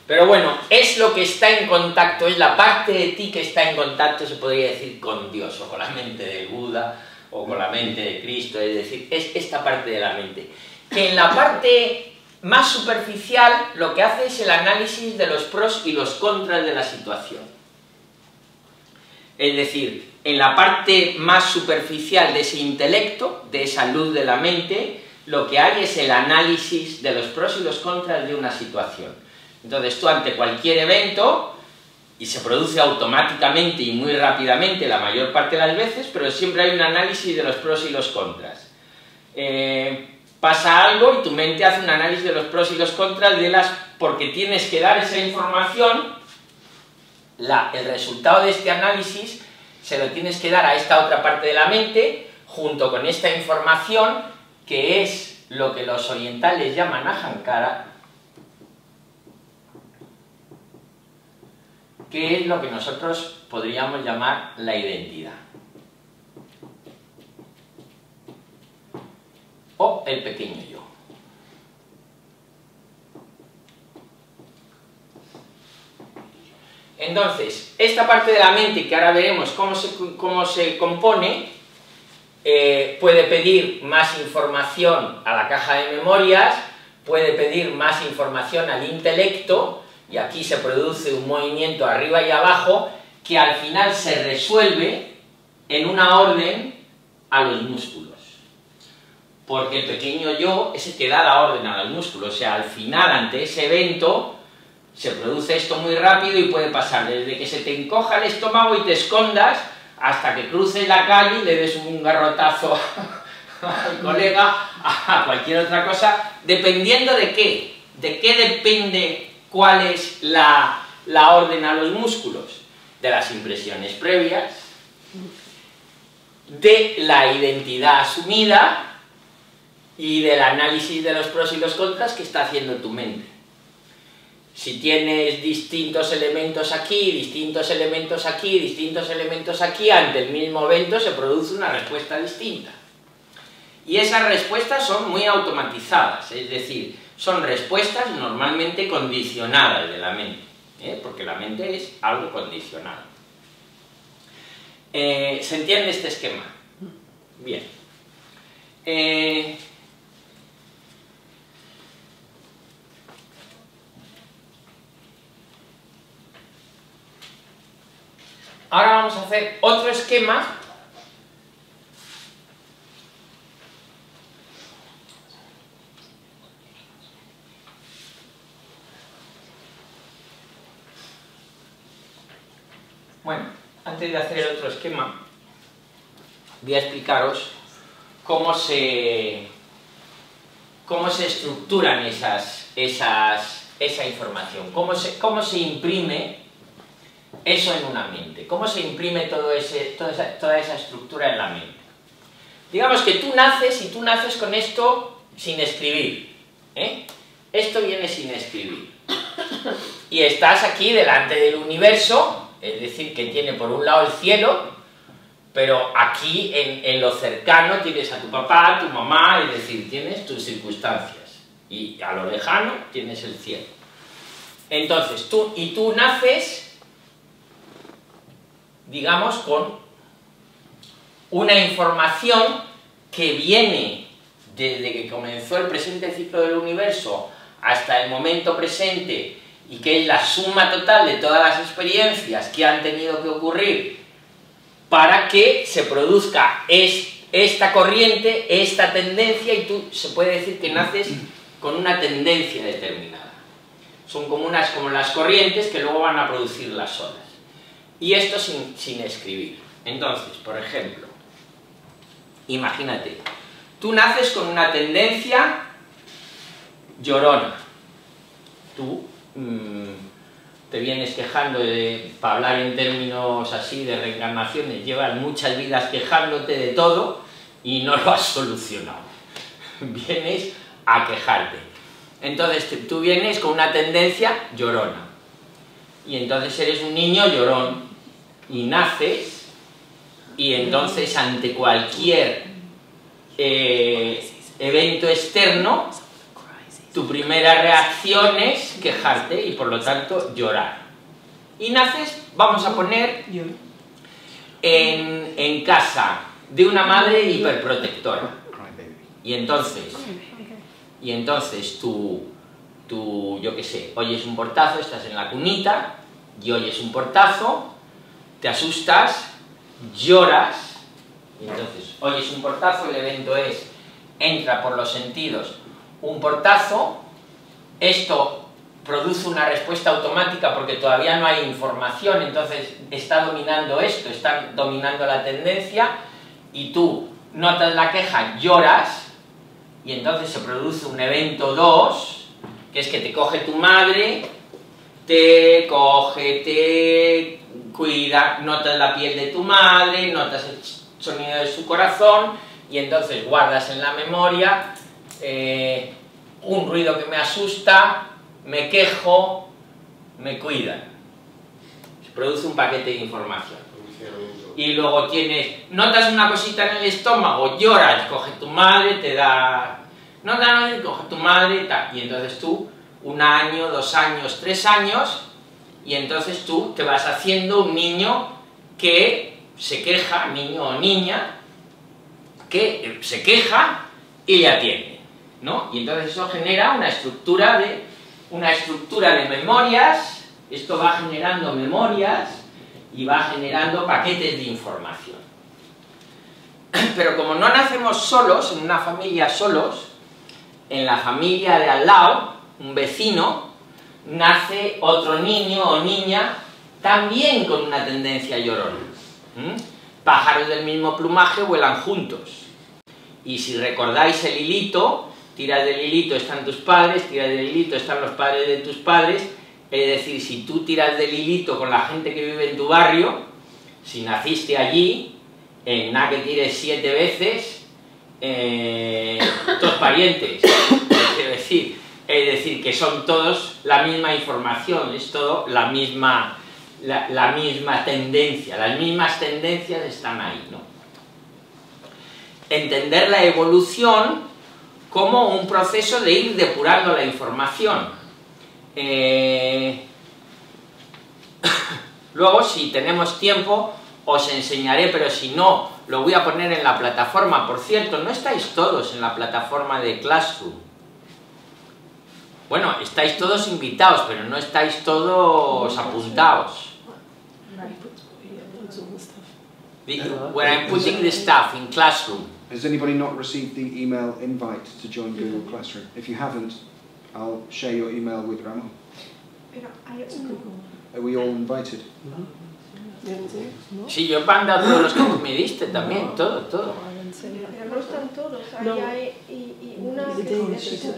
Pero bueno, es lo que está en contacto, es la parte de ti que está en contacto, se podría decir, con Dios, o con la mente de Buda, o con la mente de Cristo, es decir, es esta parte de la mente. Que en la parte más superficial lo que hace es el análisis de los pros y los contras de la situación. Es decir, en la parte más superficial de ese intelecto, de esa luz de la mente, lo que hay es el análisis de los pros y los contras de una situación. Entonces tú ante cualquier evento, y se produce automáticamente y muy rápidamente la mayor parte de las veces, pero siempre hay un análisis de los pros y los contras. Eh, pasa algo y tu mente hace un análisis de los pros y los contras de las porque tienes que dar esa información, el resultado de este análisis se lo tienes que dar a esta otra parte de la mente, junto con esta información, que es lo que los orientales llaman ahankara, que es lo que nosotros podríamos llamar la identidad. O el pequeño yo. Entonces, esta parte de la mente, que ahora veremos cómo se, cómo se compone, eh, puede pedir más información a la caja de memorias, puede pedir más información al intelecto, y aquí se produce un movimiento arriba y abajo, que al final se resuelve en una orden a los músculos. Porque el pequeño yo es el que da la orden a los músculos, o sea, al final, ante ese evento, se produce esto muy rápido y puede pasar desde que se te encoja el estómago y te escondas hasta que cruces la calle y le des un garrotazo *laughs* al colega, a cualquier otra cosa, dependiendo de qué, de qué depende ¿cuál es la, la orden a los músculos? De las impresiones previas, de la identidad asumida y del análisis de los pros y los contras que está haciendo tu mente. Si tienes distintos elementos aquí, distintos elementos aquí, distintos elementos aquí, ante el mismo evento se produce una respuesta distinta. Y esas respuestas son muy automatizadas, es decir, son respuestas normalmente condicionadas de la mente, ¿eh? porque la mente es algo condicionado. Eh, ¿Se entiende este esquema? Bien. Eh, Ahora vamos a hacer otro esquema Bueno, de hacer el otro esquema, voy a explicaros cómo se, cómo se estructuran esas, esas, esa información, cómo se, cómo se imprime eso en una mente? ¿Cómo se imprime todo ese, toda, esa, toda esa estructura en la mente? Digamos que tú naces y tú naces con esto sin escribir. ¿eh? Esto viene sin escribir. Y estás aquí delante del universo, es decir, que tiene por un lado el cielo, pero aquí en, en lo cercano tienes a tu papá, a tu mamá, es decir, tienes tus circunstancias. Y a lo lejano tienes el cielo. Entonces, tú, y tú naces digamos, con una información que viene desde que comenzó el presente ciclo del universo hasta el momento presente y que es la suma total de todas las experiencias que han tenido que ocurrir para que se produzca esta corriente, esta tendencia, y tú se puede decir que naces con una tendencia determinada. Son como, unas, como las corrientes que luego van a producir las olas y esto sin, escribir. Entonces, por ejemplo, imagínate, tú naces con una tendencia llorona. Tú te vienes quejando de, para hablar en términos así de reencarnaciones, llevas muchas vidas quejándote de todo y no lo has solucionado. *laughs* Vienes a quejarte. Entonces tú vienes con una tendencia llorona. Y entonces eres un niño llorón y naces y entonces ante cualquier eh, evento externo tu primera reacción es quejarte y por lo tanto llorar. Y naces, vamos a poner, en, en casa de una madre hiperprotectora. Y entonces, y entonces tú, yo qué sé, oyes un portazo, estás en la cunita y oyes un portazo te asustas, lloras, y entonces oyes un portazo, el evento es, entra por los sentidos un portazo, esto produce una respuesta automática porque todavía no hay información, entonces está dominando esto, está dominando la tendencia, y tú notas la queja, lloras, y entonces se produce un evento 2, que es que te coge tu madre, te coge, te cuida, notas la piel de tu madre, notas el sonido de su corazón y entonces guardas en la memoria eh, un ruido que me asusta, me quejo, me cuida. Se produce un paquete de información. Y luego tienes, notas una cosita en el estómago, lloras, coge tu madre, te da... Notas, coge tu madre, tal. Y entonces tú, un año, dos años, tres años, y entonces tú te vas haciendo un niño que se queja, niño o niña, que se queja y le atiende, ¿no? Y entonces eso genera una estructura de, una estructura de memorias, esto va generando memorias y va generando paquetes de información. *clears throat* Pero como no nacemos solos, en una familia solos, en la familia de al lado, un vecino, nace otro niño o niña también con una tendencia llorona. Pájaros del mismo plumaje vuelan juntos. Y si recordáis el hilito, tiras del hilito están tus padres, tiras del hilito están los padres de tus padres, Es decir, si tú tiras del hilito con la gente que vive en tu barrio, si naciste allí, en nada que tires siete veces, eh, todos parientes. *coughs* Quiero decir, es decir, que son todos la misma información, es todo la misma, la misma tendencia, las mismas tendencias están ahí, ¿no? Entender la evolución como un proceso de ir depurando la información. Eh, *laughs* Luego, si tenemos tiempo, os enseñaré, pero si no, lo voy a poner en la plataforma. Por cierto, no estáis todos en la plataforma de Classroom. Bueno, estáis todos invitados, pero no estáis todos apuntados. Where I'm putting the stuff in Classroom. Has anybody not received the email invite to join Google Classroom? If you haven't, I'll share your email with Ramon. Pero hay un... Are we all invited? Sí, yo he mandado todos los que tú me diste también, todo, todo. Pero no están todos. Ahí No. hay y, y una The que day es she sub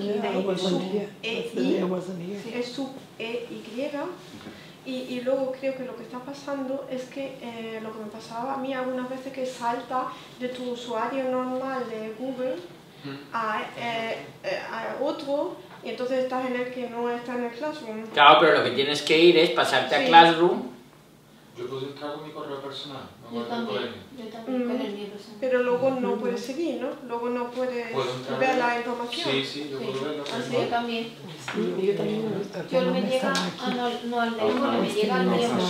Y. Y, luego creo que lo que está pasando es que eh, lo que me pasaba a mí algunas veces que salta de tu usuario normal de Google a, eh, eh, a otro y entonces estás en el que no está en el Classroom. Claro, pero lo que tienes que ir es pasarte a Sí. Classroom. Yo puedo entrar con mi correo personal, no Yo con el también, colegio. yo también con el mío personal. Pero luego no puedes seguir, ¿no? Luego no puedes ver la información. Sí, sí, yo puedo verlo. ¿Ah, sí? Yo también. Sí, yo también me gusta. Yo cuando me llega, ah, no, no al teléfono, me llega al teléfono.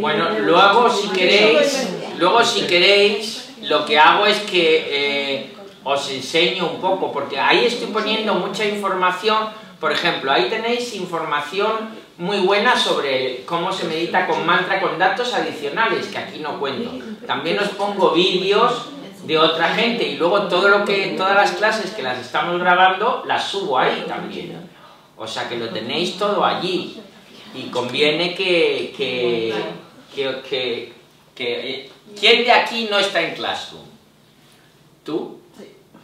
Bueno, luego si queréis, luego si queréis, lo que hago es que eh, os enseño un poco, porque ahí estoy poniendo mucha información, por ejemplo, ahí tenéis información muy buena sobre cómo se medita con mantra con datos adicionales, que aquí no cuento. También os pongo vídeos de otra gente y luego todo lo que, todas las clases que las estamos grabando las subo ahí también. O sea que lo tenéis todo allí. Y conviene que, que, que, que- que- ¿Quién de aquí no está en Classroom? ¿Tú?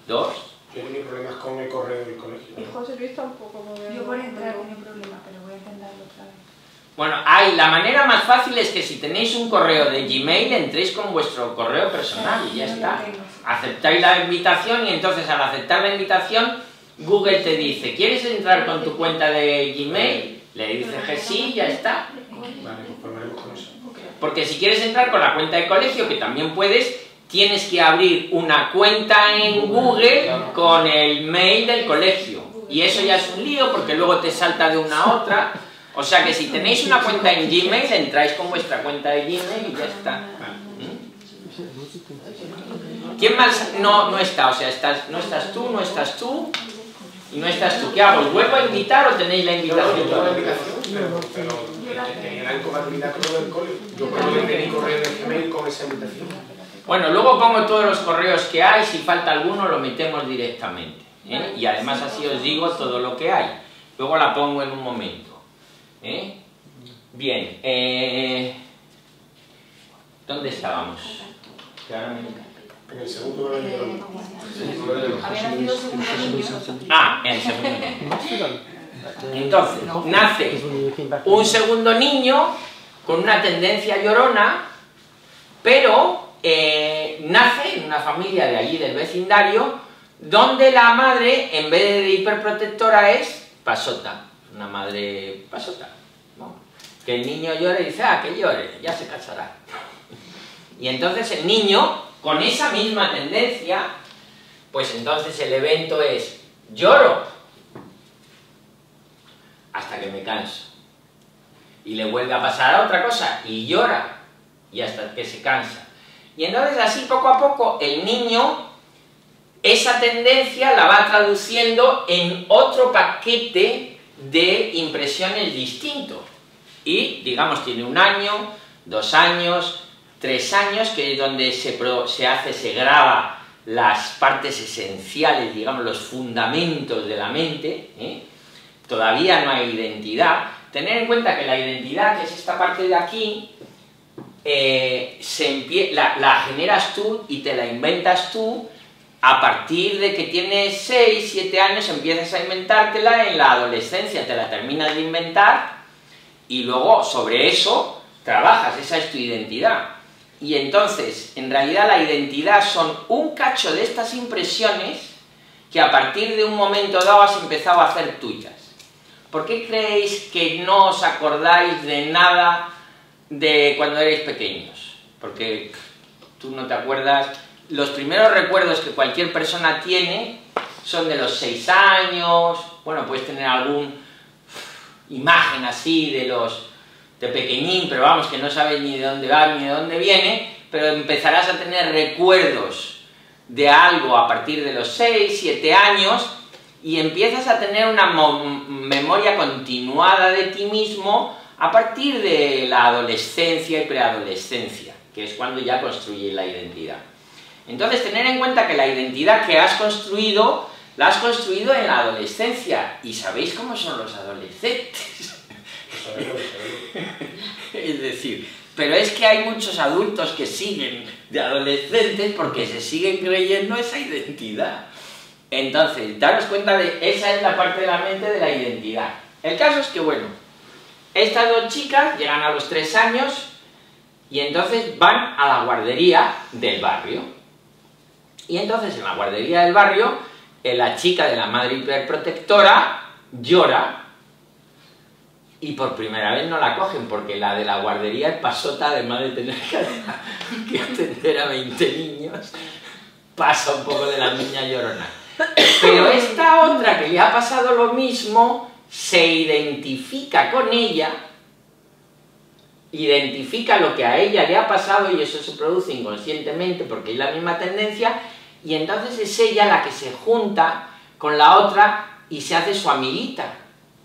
¿Dos? Yo tenía problemas con el correo del Y colegio. José Luis tampoco. Yo por entrar no- no hay problema, pero voy a intentarlo otra vez. Bueno, hay, la manera más fácil es que si tenéis un correo de Gmail, entréis con vuestro correo personal y ya está. Aceptáis la invitación y entonces al aceptar la invitación, Google te dice, ¿quieres entrar con tu cuenta de Gmail? Le dices que sí y ya está. Vale, pues. Porque si quieres entrar con la cuenta de colegio, que también puedes, tienes que abrir una cuenta en Google con el mail del colegio. Y eso ya es un lío porque luego te salta de una a otra. O sea que si tenéis una cuenta en Gmail, entráis con vuestra cuenta de Gmail y ya está. ¿Mm? ¿Quién más no, no está? O sea, estás, no estás tú, no estás tú y no estás tú. ¿Qué hago? ¿Os vuelvo a invitar o tenéis la No, no, invitación? tengo la invitación, pero, pero incompatibilidad con del cole. Yo puedo mi correo de Gmail con esa invitación. Bueno, luego pongo todos los correos que hay, si falta alguno lo metemos directamente. ¿eh? Y además así os digo todo lo que hay. Luego la pongo en un momento. ¿Eh? Bien, eh, ¿dónde estábamos? En el segundo Había nacido. Ah, en el segundo. Entonces, nace un segundo niño con una tendencia llorona, pero eh, nace en una familia de allí del vecindario, donde la madre, en vez de hiperprotectora, es pasota, una madre pasota. ¿no? Que el niño llore y dice, ah, que llore, ya se casará. *laughs* Y entonces el niño, con esa misma tendencia, pues entonces el evento es, lloro, hasta que me canso. Y le vuelve a pasar a otra cosa y llora y hasta que se cansa. Y entonces así poco a poco el niño esa tendencia la va traduciendo en otro paquete de impresiones distintos. Y digamos tiene un año, dos años, tres años, que es donde se, pro- se hace, se graba las partes esenciales, digamos los fundamentos de la mente. ¿eh? todavía no hay identidad, tener en cuenta que la identidad, que es esta parte de aquí, eh, se la generas tú y te la inventas tú a partir de que tienes 6, 7 años empiezas a inventártela, en la adolescencia te la terminas de inventar y luego sobre eso trabajas, esa es tu identidad. Y entonces, en realidad la identidad son un cacho de estas impresiones que a partir de un momento dado has empezado a hacer tuyas. ¿Por qué creéis que no os acordáis de nada de cuando erais pequeños? Porque tú no te acuerdas los primeros recuerdos que cualquier persona tiene son de los seis años, bueno, puedes tener alguna imagen así de los de pequeñín, pero vamos, que no sabes ni de dónde va ni de dónde viene, pero empezarás a tener recuerdos de algo a partir de los 6, 7 años y empiezas a tener una memoria continuada de ti mismo a partir de la adolescencia y preadolescencia, que es cuando ya construyes la identidad. Entonces, tener en cuenta que la identidad que has construido, la has construido en la adolescencia. ¿Y sabéis cómo son los adolescentes? *laughs* es decir, pero es que hay muchos adultos que siguen de adolescentes porque se siguen creyendo esa identidad. Entonces, daros cuenta de esa es la parte de la mente de la identidad. El caso es que, bueno, estas dos chicas llegan a los tres años y entonces van a la guardería del barrio. Y entonces en la guardería del barrio, eh, la chica de la madre hiperprotectora llora y por primera vez no la cogen porque la de la guardería es pasota además de tener que *laughs* atender a 20 niños pasa un poco de la niña llorona. Pero esta otra que le ha pasado lo mismo se identifica con ella identifica lo que a ella le ha pasado y eso se produce inconscientemente porque es la misma tendencia y entonces es ella la que se junta con la otra y se hace su amiguita.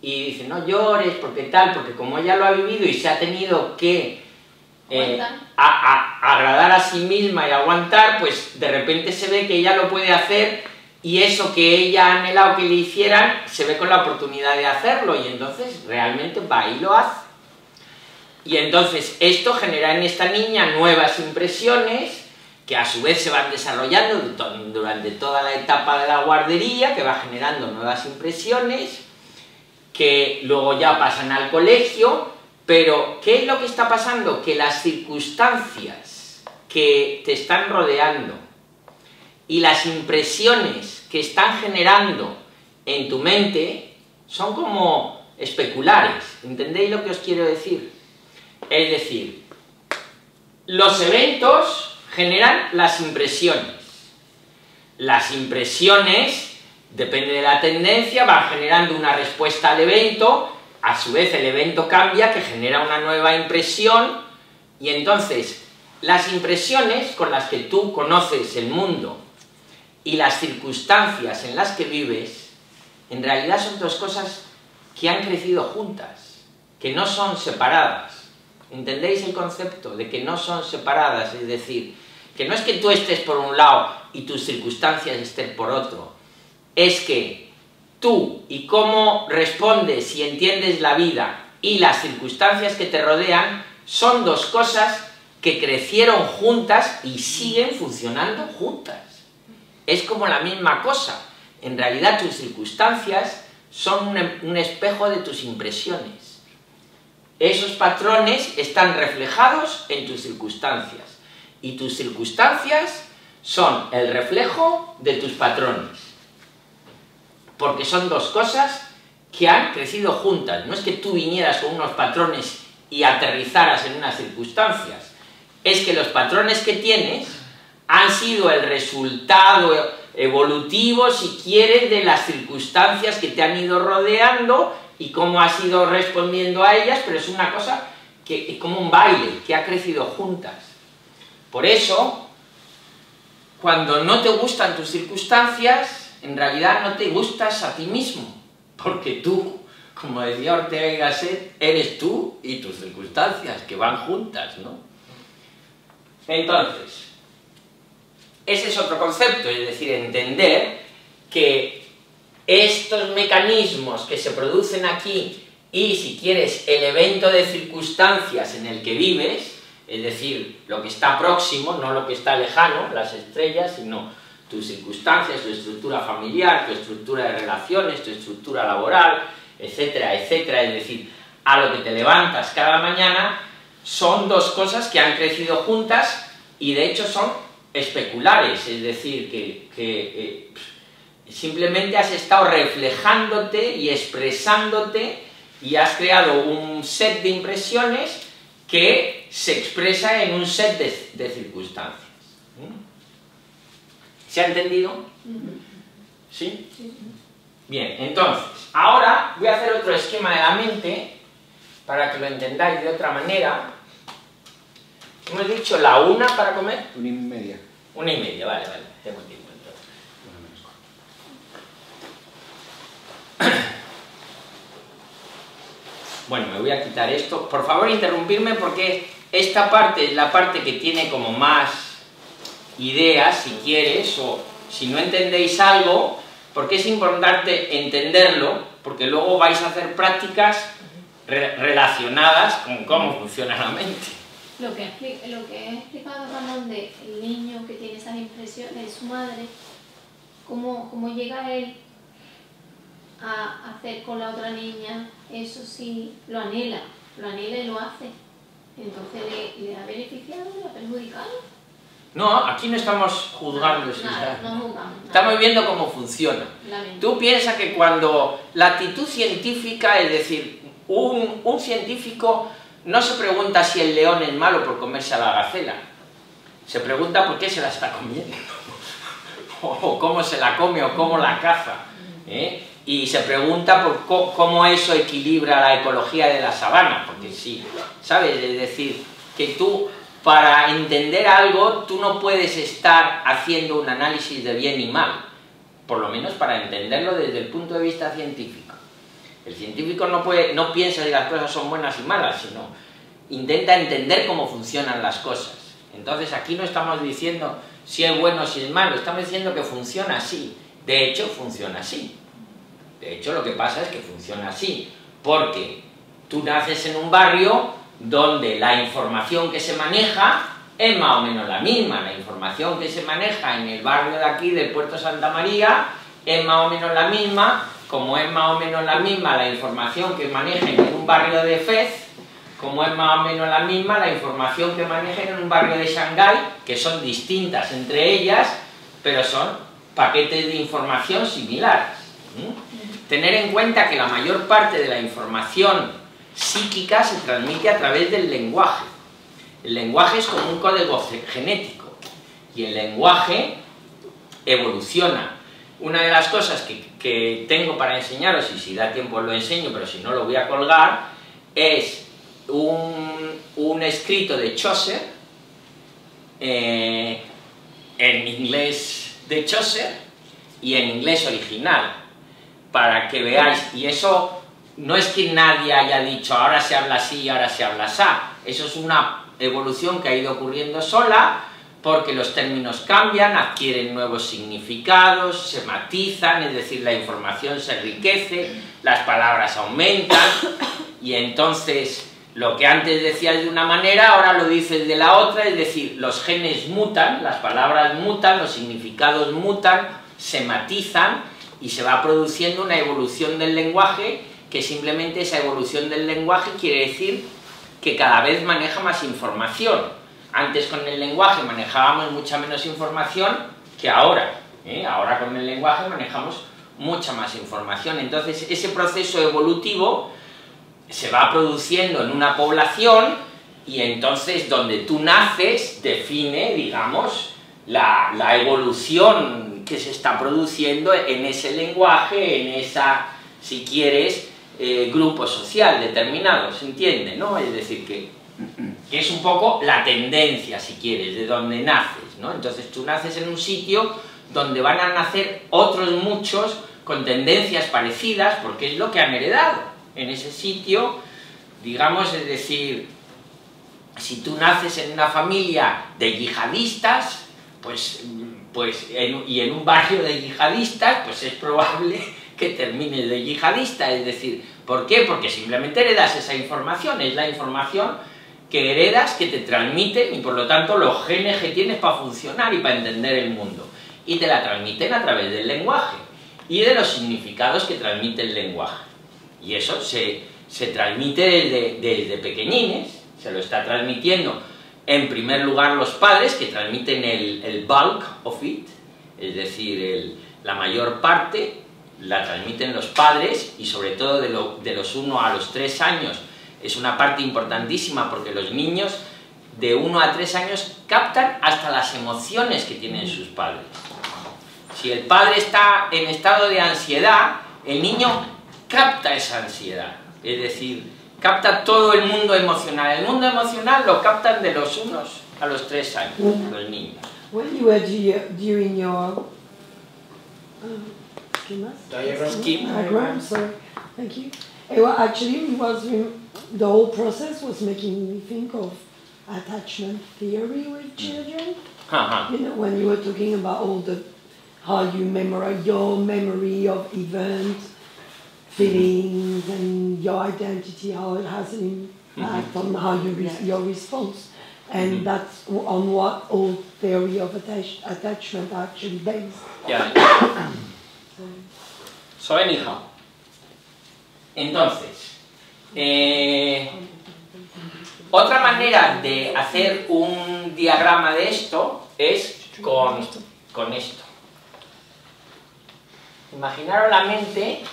Y dice, no llores, porque tal, porque como ella lo ha vivido y se ha tenido que eh, agradar a sí misma y aguantar, pues de repente se ve que ella lo puede hacer y eso que ella ha anhelado que le hicieran, se ve con la oportunidad de hacerlo y entonces realmente va y lo hace. Y entonces esto genera en esta niña nuevas impresiones que a su vez se van desarrollando durante toda la etapa de la guardería, que va generando nuevas impresiones, que luego ya pasan al colegio, pero ¿qué es lo que está pasando? Que las circunstancias que te están rodeando y las impresiones que están generando en tu mente son como especulares. ¿Entendéis lo que os quiero decir? Es decir, los eventos generan las impresiones. Las impresiones, depende de la tendencia, van generando una respuesta al evento, a su vez el evento cambia, que genera una nueva impresión, y entonces las impresiones con las que tú conoces el mundo y las circunstancias en las que vives, en realidad son dos cosas que han crecido juntas, que no son separadas. ¿Entendéis el concepto de que no son separadas? Es decir, que no es que tú estés por un lado y tus circunstancias estén por otro, es que tú y cómo respondes y entiendes la vida y las circunstancias que te rodean son dos cosas que crecieron juntas y siguen funcionando juntas. Es como la misma cosa. En realidad tus circunstancias son un espejo de tus impresiones. Esos patrones están reflejados en tus circunstancias y tus circunstancias son el reflejo de tus patrones. Porque son dos cosas que han crecido juntas. No es que tú vinieras con unos patrones y aterrizaras en unas circunstancias. Es que los patrones que tienes han sido el resultado evolutivo, si quieres, de las circunstancias que te han ido rodeando y cómo has ido respondiendo a ellas, pero es una cosa que es como un baile, que ha crecido juntas. Por eso, cuando no te gustan tus circunstancias, en realidad no te gustas a ti mismo, porque tú, como decía Ortega y Gasset, eres tú y tus circunstancias, que van juntas, ¿no? Entonces, ese es otro concepto, es decir, entender que estos mecanismos que se producen aquí y, si quieres, el evento de circunstancias en el que vives, es decir, lo que está próximo, no lo que está lejano, las estrellas, sino tus circunstancias, tu estructura familiar, tu estructura de relaciones, tu estructura laboral, etcétera, etcétera, es decir, a lo que te levantas cada mañana, son dos cosas que han crecido juntas y de hecho son especulares, es decir, que, eh, simplemente has estado reflejándote y expresándote y has creado un set de impresiones que se expresa en un set de, circunstancias. ¿Se ha entendido? ¿Sí? Bien, entonces, ahora voy a hacer otro esquema de la mente para que lo entendáis de otra manera. Hemos dicho la una para comer. Una y media. Una y media, vale, vale, tengo tiempo entonces. *coughs* Bueno, me voy a quitar esto. Por favor, interrumpirme porque esta parte es la parte que tiene como más ideas, si quieres, o si no entendéis algo, porque es importante entenderlo, porque luego vais a hacer prácticas relacionadas con cómo funciona la mente. Lo que, lo que he explicado Ramón del niño que tiene esas impresiones de su madre, cómo, cómo llega él a hacer con la otra niña, eso sí lo anhela, lo anhela y lo hace. Entonces, ¿le, le ha beneficiado, le ha perjudicado? No, aquí no estamos juzgando. Estamos viendo cómo funciona. Tú piensas que cuando la actitud científica, es decir, un, un, científico no se pregunta si el león es malo por comerse a la gacela. Se pregunta por qué se la está comiendo. *laughs* o cómo se la come o cómo la caza. ¿eh? Y se pregunta por cómo eso equilibra la ecología de la sabana, porque sí, ¿sabes? Es decir, que tú, para entender algo, tú no puedes estar haciendo un análisis de bien y mal, por lo menos para entenderlo desde el punto de vista científico. El científico no, puede, no piensa si las cosas son buenas y malas, sino intenta entender cómo funcionan las cosas. Entonces aquí no estamos diciendo si es bueno o si es malo, estamos diciendo que funciona así. De hecho, funciona así. De hecho, lo que pasa es que funciona así, porque tú naces en un barrio donde la información que se maneja es más o menos la misma. La información que se maneja en el barrio de aquí, del Puerto Santa María, es más o menos la misma, como es más o menos la misma la información que manejen en un barrio de Fez, como es más o menos la misma la información que manejen en un barrio de Shanghái, que son distintas entre ellas, pero son paquetes de información similares. Tener en cuenta que la mayor parte de la información psíquica se transmite a través del lenguaje. El lenguaje es como un código genético y el lenguaje evoluciona. Una de las cosas que, tengo para enseñaros, y si da tiempo lo enseño, pero si no lo voy a colgar, es un, escrito de Chaucer, eh, en inglés de Chaucer y en inglés original para que veáis. Y eso no es que nadie haya dicho ahora se habla así y ahora se habla así. Eso es una evolución que ha ido ocurriendo sola porque los términos cambian, adquieren nuevos significados, se matizan, es decir, la información se enriquece, las palabras aumentan y entonces lo que antes decías de una manera, ahora lo dices de la otra, es decir, los genes mutan, las palabras mutan, los significados mutan, se matizan y se va produciendo una evolución del lenguaje que simplemente esa evolución del lenguaje quiere decir que cada vez maneja más información. Antes con el lenguaje manejábamos mucha menos información que ahora. ¿eh? Ahora con el lenguaje manejamos mucha más información. Entonces ese proceso evolutivo se va produciendo en una población y entonces donde tú naces define, digamos, la, la evolución que se está produciendo en ese lenguaje, en esa, si quieres, eh, grupo social determinado, ¿se entiende? ¿no? Es decir, que, es un poco la tendencia, si quieres, de donde naces, ¿no? Entonces tú naces en un sitio donde van a nacer otros muchos con tendencias parecidas, porque es lo que han heredado en ese sitio, digamos, es decir, si tú naces en una familia de yihadistas, pues pues y en un barrio de yihadistas, pues es probable *laughs* que termine de yihadista, es decir, ¿por qué? Porque simplemente heredas esa información, es la información que heredas, que te transmiten y por lo tanto los genes que tienes para funcionar y para entender el mundo. y te la transmiten a través del lenguaje y de los significados que transmite el lenguaje. Y eso se, transmite desde, desde pequeñines, se lo está transmitiendo en primer lugar los padres que transmiten el, bulk of it, es decir, la mayor parte la transmiten los padres y sobre todo de, de los 1 a los 3 años es una parte importantísima porque los niños de 1 a 3 años captan hasta las emociones que tienen sus padres. Si el padre está en estado de ansiedad, el niño capta esa ansiedad. Es decir, capta todo el mundo emocional. El mundo emocional lo captan de los unos a los tres años, los niños. When you were doing your um, diagram, scheme, diagram, sorry, thank you. It was actually was the whole process was making me think of attachment theory with children. Uh -huh. You know, when you were talking about all the how you memorize your memory of events, feelings, and your identity, how it has an impact mm-hmm. on how you re- your response, and mm-hmm. that's on what all theory of attach- attachment actually based. Yeah. *coughs* so anyhow, entonces, eh, otra manera de hacer un diagrama de esto es con, con esto. Imaginaros la mente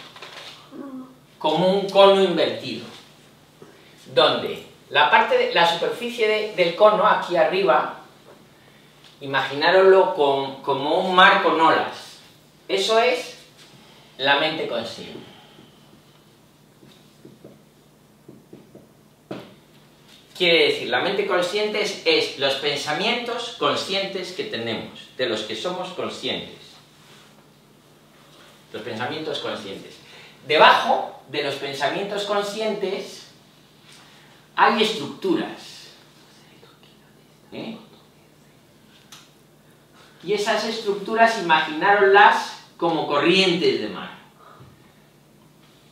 como un cono invertido, donde la parte de, la superficie del cono aquí arriba, imaginároslo como un mar con olas. Eso es la mente consciente. Quiere decir, la mente consciente es los pensamientos conscientes que tenemos, de los que somos conscientes los pensamientos conscientes. Debajo de los pensamientos conscientes hay estructuras. ¿eh? Y esas estructuras, imaginaroslas como corrientes de mar.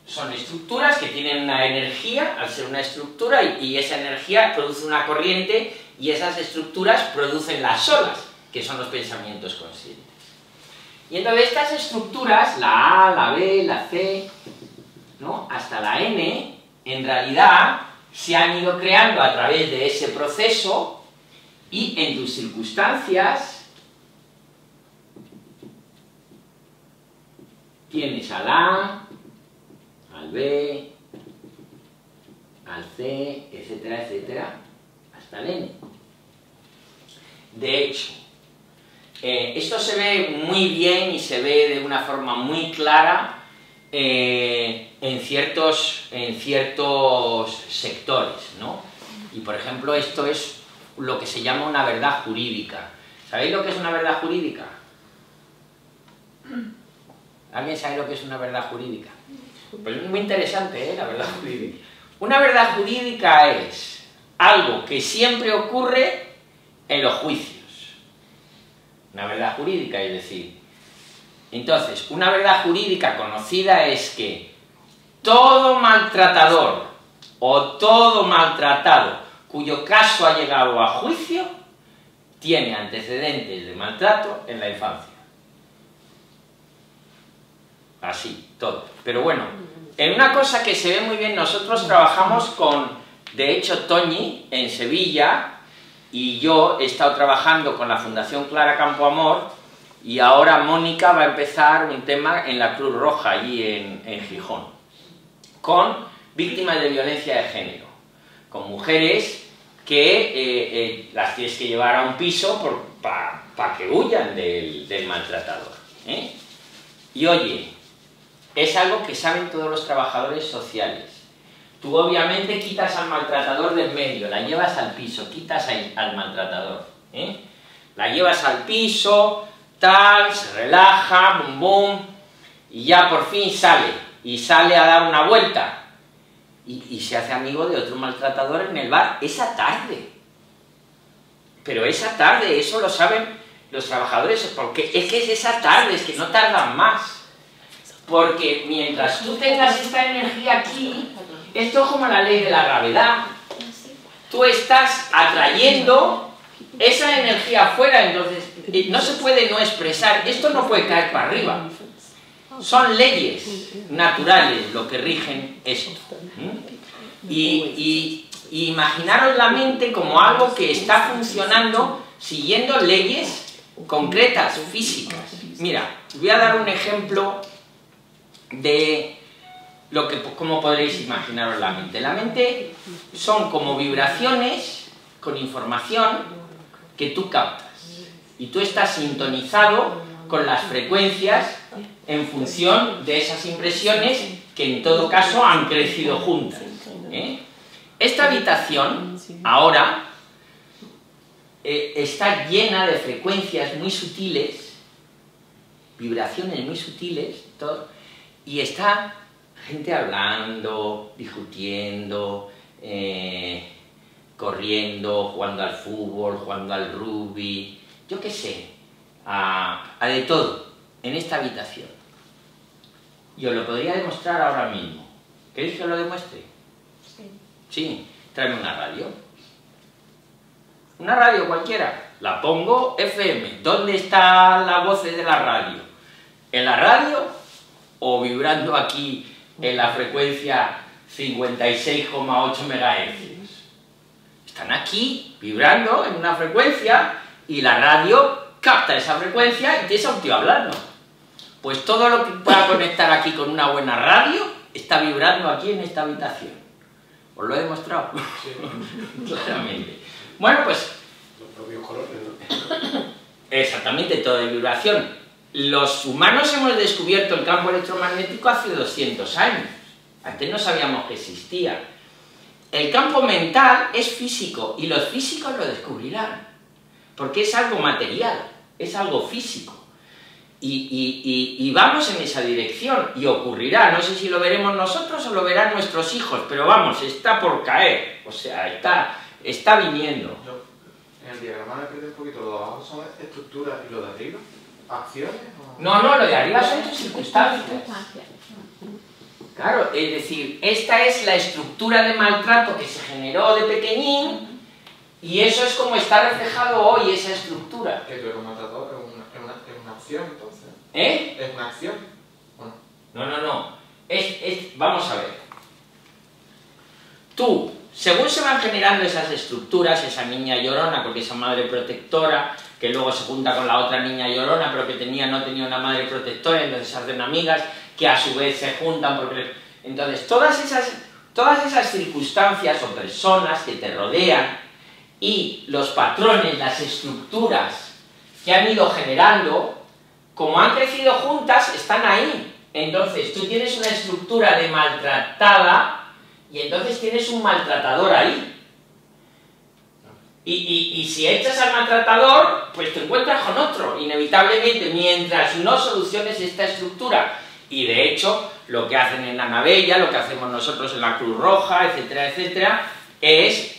Son estructuras que tienen una energía, al ser una estructura, y esa energía produce una corriente, y esas estructuras producen las olas, que son los pensamientos conscientes. Y entonces estas estructuras, la A, la B, la C, ¿no? hasta la N, en realidad se han ido creando a través de ese proceso y en tus circunstancias tienes al A, al B, al C, etcétera, etcétera, hasta el N. De hecho, eh, esto se ve muy bien y se ve de una forma muy clara eh, en, ciertos, en ciertos sectores, ¿no? Y por ejemplo esto es lo que se llama una verdad jurídica. ¿Sabéis lo que es una verdad jurídica? ¿Alguien sabe lo que es una verdad jurídica? Pues es muy interesante, ¿eh? La verdad jurídica. Una verdad jurídica es algo que siempre ocurre en los juicios una verdad jurídica, es decir. Entonces, una verdad jurídica conocida es que todo maltratador o todo maltratado cuyo caso ha llegado a juicio tiene antecedentes de maltrato en la infancia. Así, todo. Pero bueno, en una cosa que se ve muy bien, nosotros trabajamos con, de hecho, Toñi en Sevilla, y yo he estado trabajando con la Fundación Clara Campo Amor y ahora Mónica va a empezar un tema en la Cruz Roja allí en, Gijón, con víctimas de violencia de género, con mujeres que eh, eh, las tienes que llevar a un piso para que huyan del, maltratador. ¿eh? Y oye, es algo que saben todos los trabajadores sociales Tú obviamente quitas al maltratador del medio, la llevas al piso, quitas al, maltratador. ¿eh? La llevas al piso, tal, se relaja, bum bum, y ya por fin sale. Y sale a dar una vuelta. Y, se hace amigo de otro maltratador en el bar esa tarde. Pero esa tarde, eso lo saben los trabajadores, porque es que es esa tarde, es que no tardan más. Porque mientras tú tengas esta energía aquí, esto es como la ley de la gravedad. Tú estás atrayendo esa energía afuera, entonces no se puede no expresar, esto no puede caer para arriba. Son leyes naturales lo que rigen esto. Y imaginaros la mente como algo que está funcionando siguiendo leyes concretas, físicas. Mira, voy a dar un ejemplo de lo que, como podréis imaginaros la mente. La mente son como vibraciones con información que tú captas. Y tú estás sintonizado con las frecuencias en función de esas impresiones que en todo caso han crecido juntas. ¿eh? Esta habitación ahora eh, está llena de frecuencias muy sutiles, vibraciones muy sutiles, y está gente hablando, discutiendo, eh, corriendo, jugando al fútbol, jugando al rugby, yo qué sé, a, a de todo, en esta habitación. Yo lo podría demostrar ahora mismo. ¿Queréis que lo demuestre? Sí. Sí, tráeme una radio. Una radio cualquiera. La pongo FM. ¿Dónde está la voz de la radio? ¿En la radio o vibrando aquí en la frecuencia 56,8 MHz? Están aquí vibrando en una frecuencia y la radio capta esa frecuencia y tienes a un tío hablando. Pues todo lo que pueda conectar aquí con una buena radio está vibrando aquí en esta habitación. ¿Os lo he demostrado? *laughs* Claramente. Bueno, pues... Los propios colores, ¿no? Exactamente, todo de vibración. Los humanos hemos descubierto el campo electromagnético hace 200 años. Antes no sabíamos que existía. El campo mental es físico y los físicos lo descubrirán. Porque es algo material, es algo físico. Y, vamos en esa dirección y ocurrirá, no sé si lo veremos nosotros o lo verán nuestros hijos, pero vamos, está por caer, o sea, está, está viniendo. en el diagrama me un poquito, lo de abajo son estructuras y lo de arriba, acciones. No, no, lo de arriba son circunstancias. Claro, es decir, esta es la estructura de maltrato que se generó de pequeñín y eso es como está reflejado hoy esa estructura. Que tú eres maltratador, es una, es una, es una acción entonces. ¿Eh? Es una acción. No, no, no. Es, es, vamos a ver. Tú, según se van generando esas estructuras, esa niña llorona, porque esa madre protectora, que luego se junta con la otra niña llorona, pero que tenía, no tenía una madre protectora, entonces se hacen amigas, que a su vez se juntan porque... Entonces, todas esas, todas esas circunstancias o personas que te rodean y los patrones, las estructuras que han ido generando, como han crecido juntas, están ahí. Entonces, tú tienes una estructura de maltratada y entonces tienes un maltratador ahí. Y, si echas al maltratador, pues te encuentras con otro, inevitablemente, mientras no soluciones esta estructura. Y de hecho, lo que hacen en la Navella, lo que hacemos nosotros en la Cruz Roja, etcétera, etcétera, es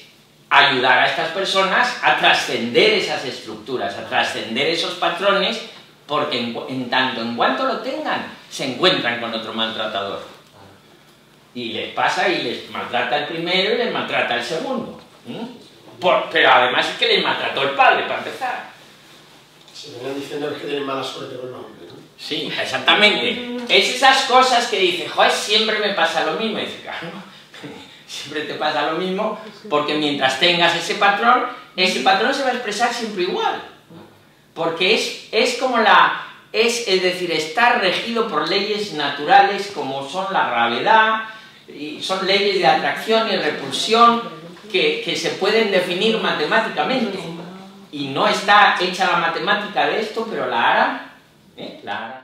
ayudar a estas personas a trascender esas estructuras, a trascender esos patrones, porque en, tanto en cuanto lo tengan, se encuentran con otro maltratador. Y les pasa y les maltrata el primero y les maltrata el segundo. Pero además es que les maltrató el padre, para empezar. Se vengan diciendo que tienen mala suerte con los hombres, ¿no? Sí, exactamente. Es esas cosas que dice, joder, siempre me pasa lo mismo. Y dice, claro, *laughs* siempre te pasa lo mismo, porque mientras tengas ese patrón, ese patrón se va a expresar siempre igual. Porque es, es como la... Es, es decir, está regido por leyes naturales como son la gravedad, y son leyes de atracción y repulsión que, que se pueden definir matemáticamente. Y no está hecha la matemática de esto, pero la hará. ¿eh? La hará.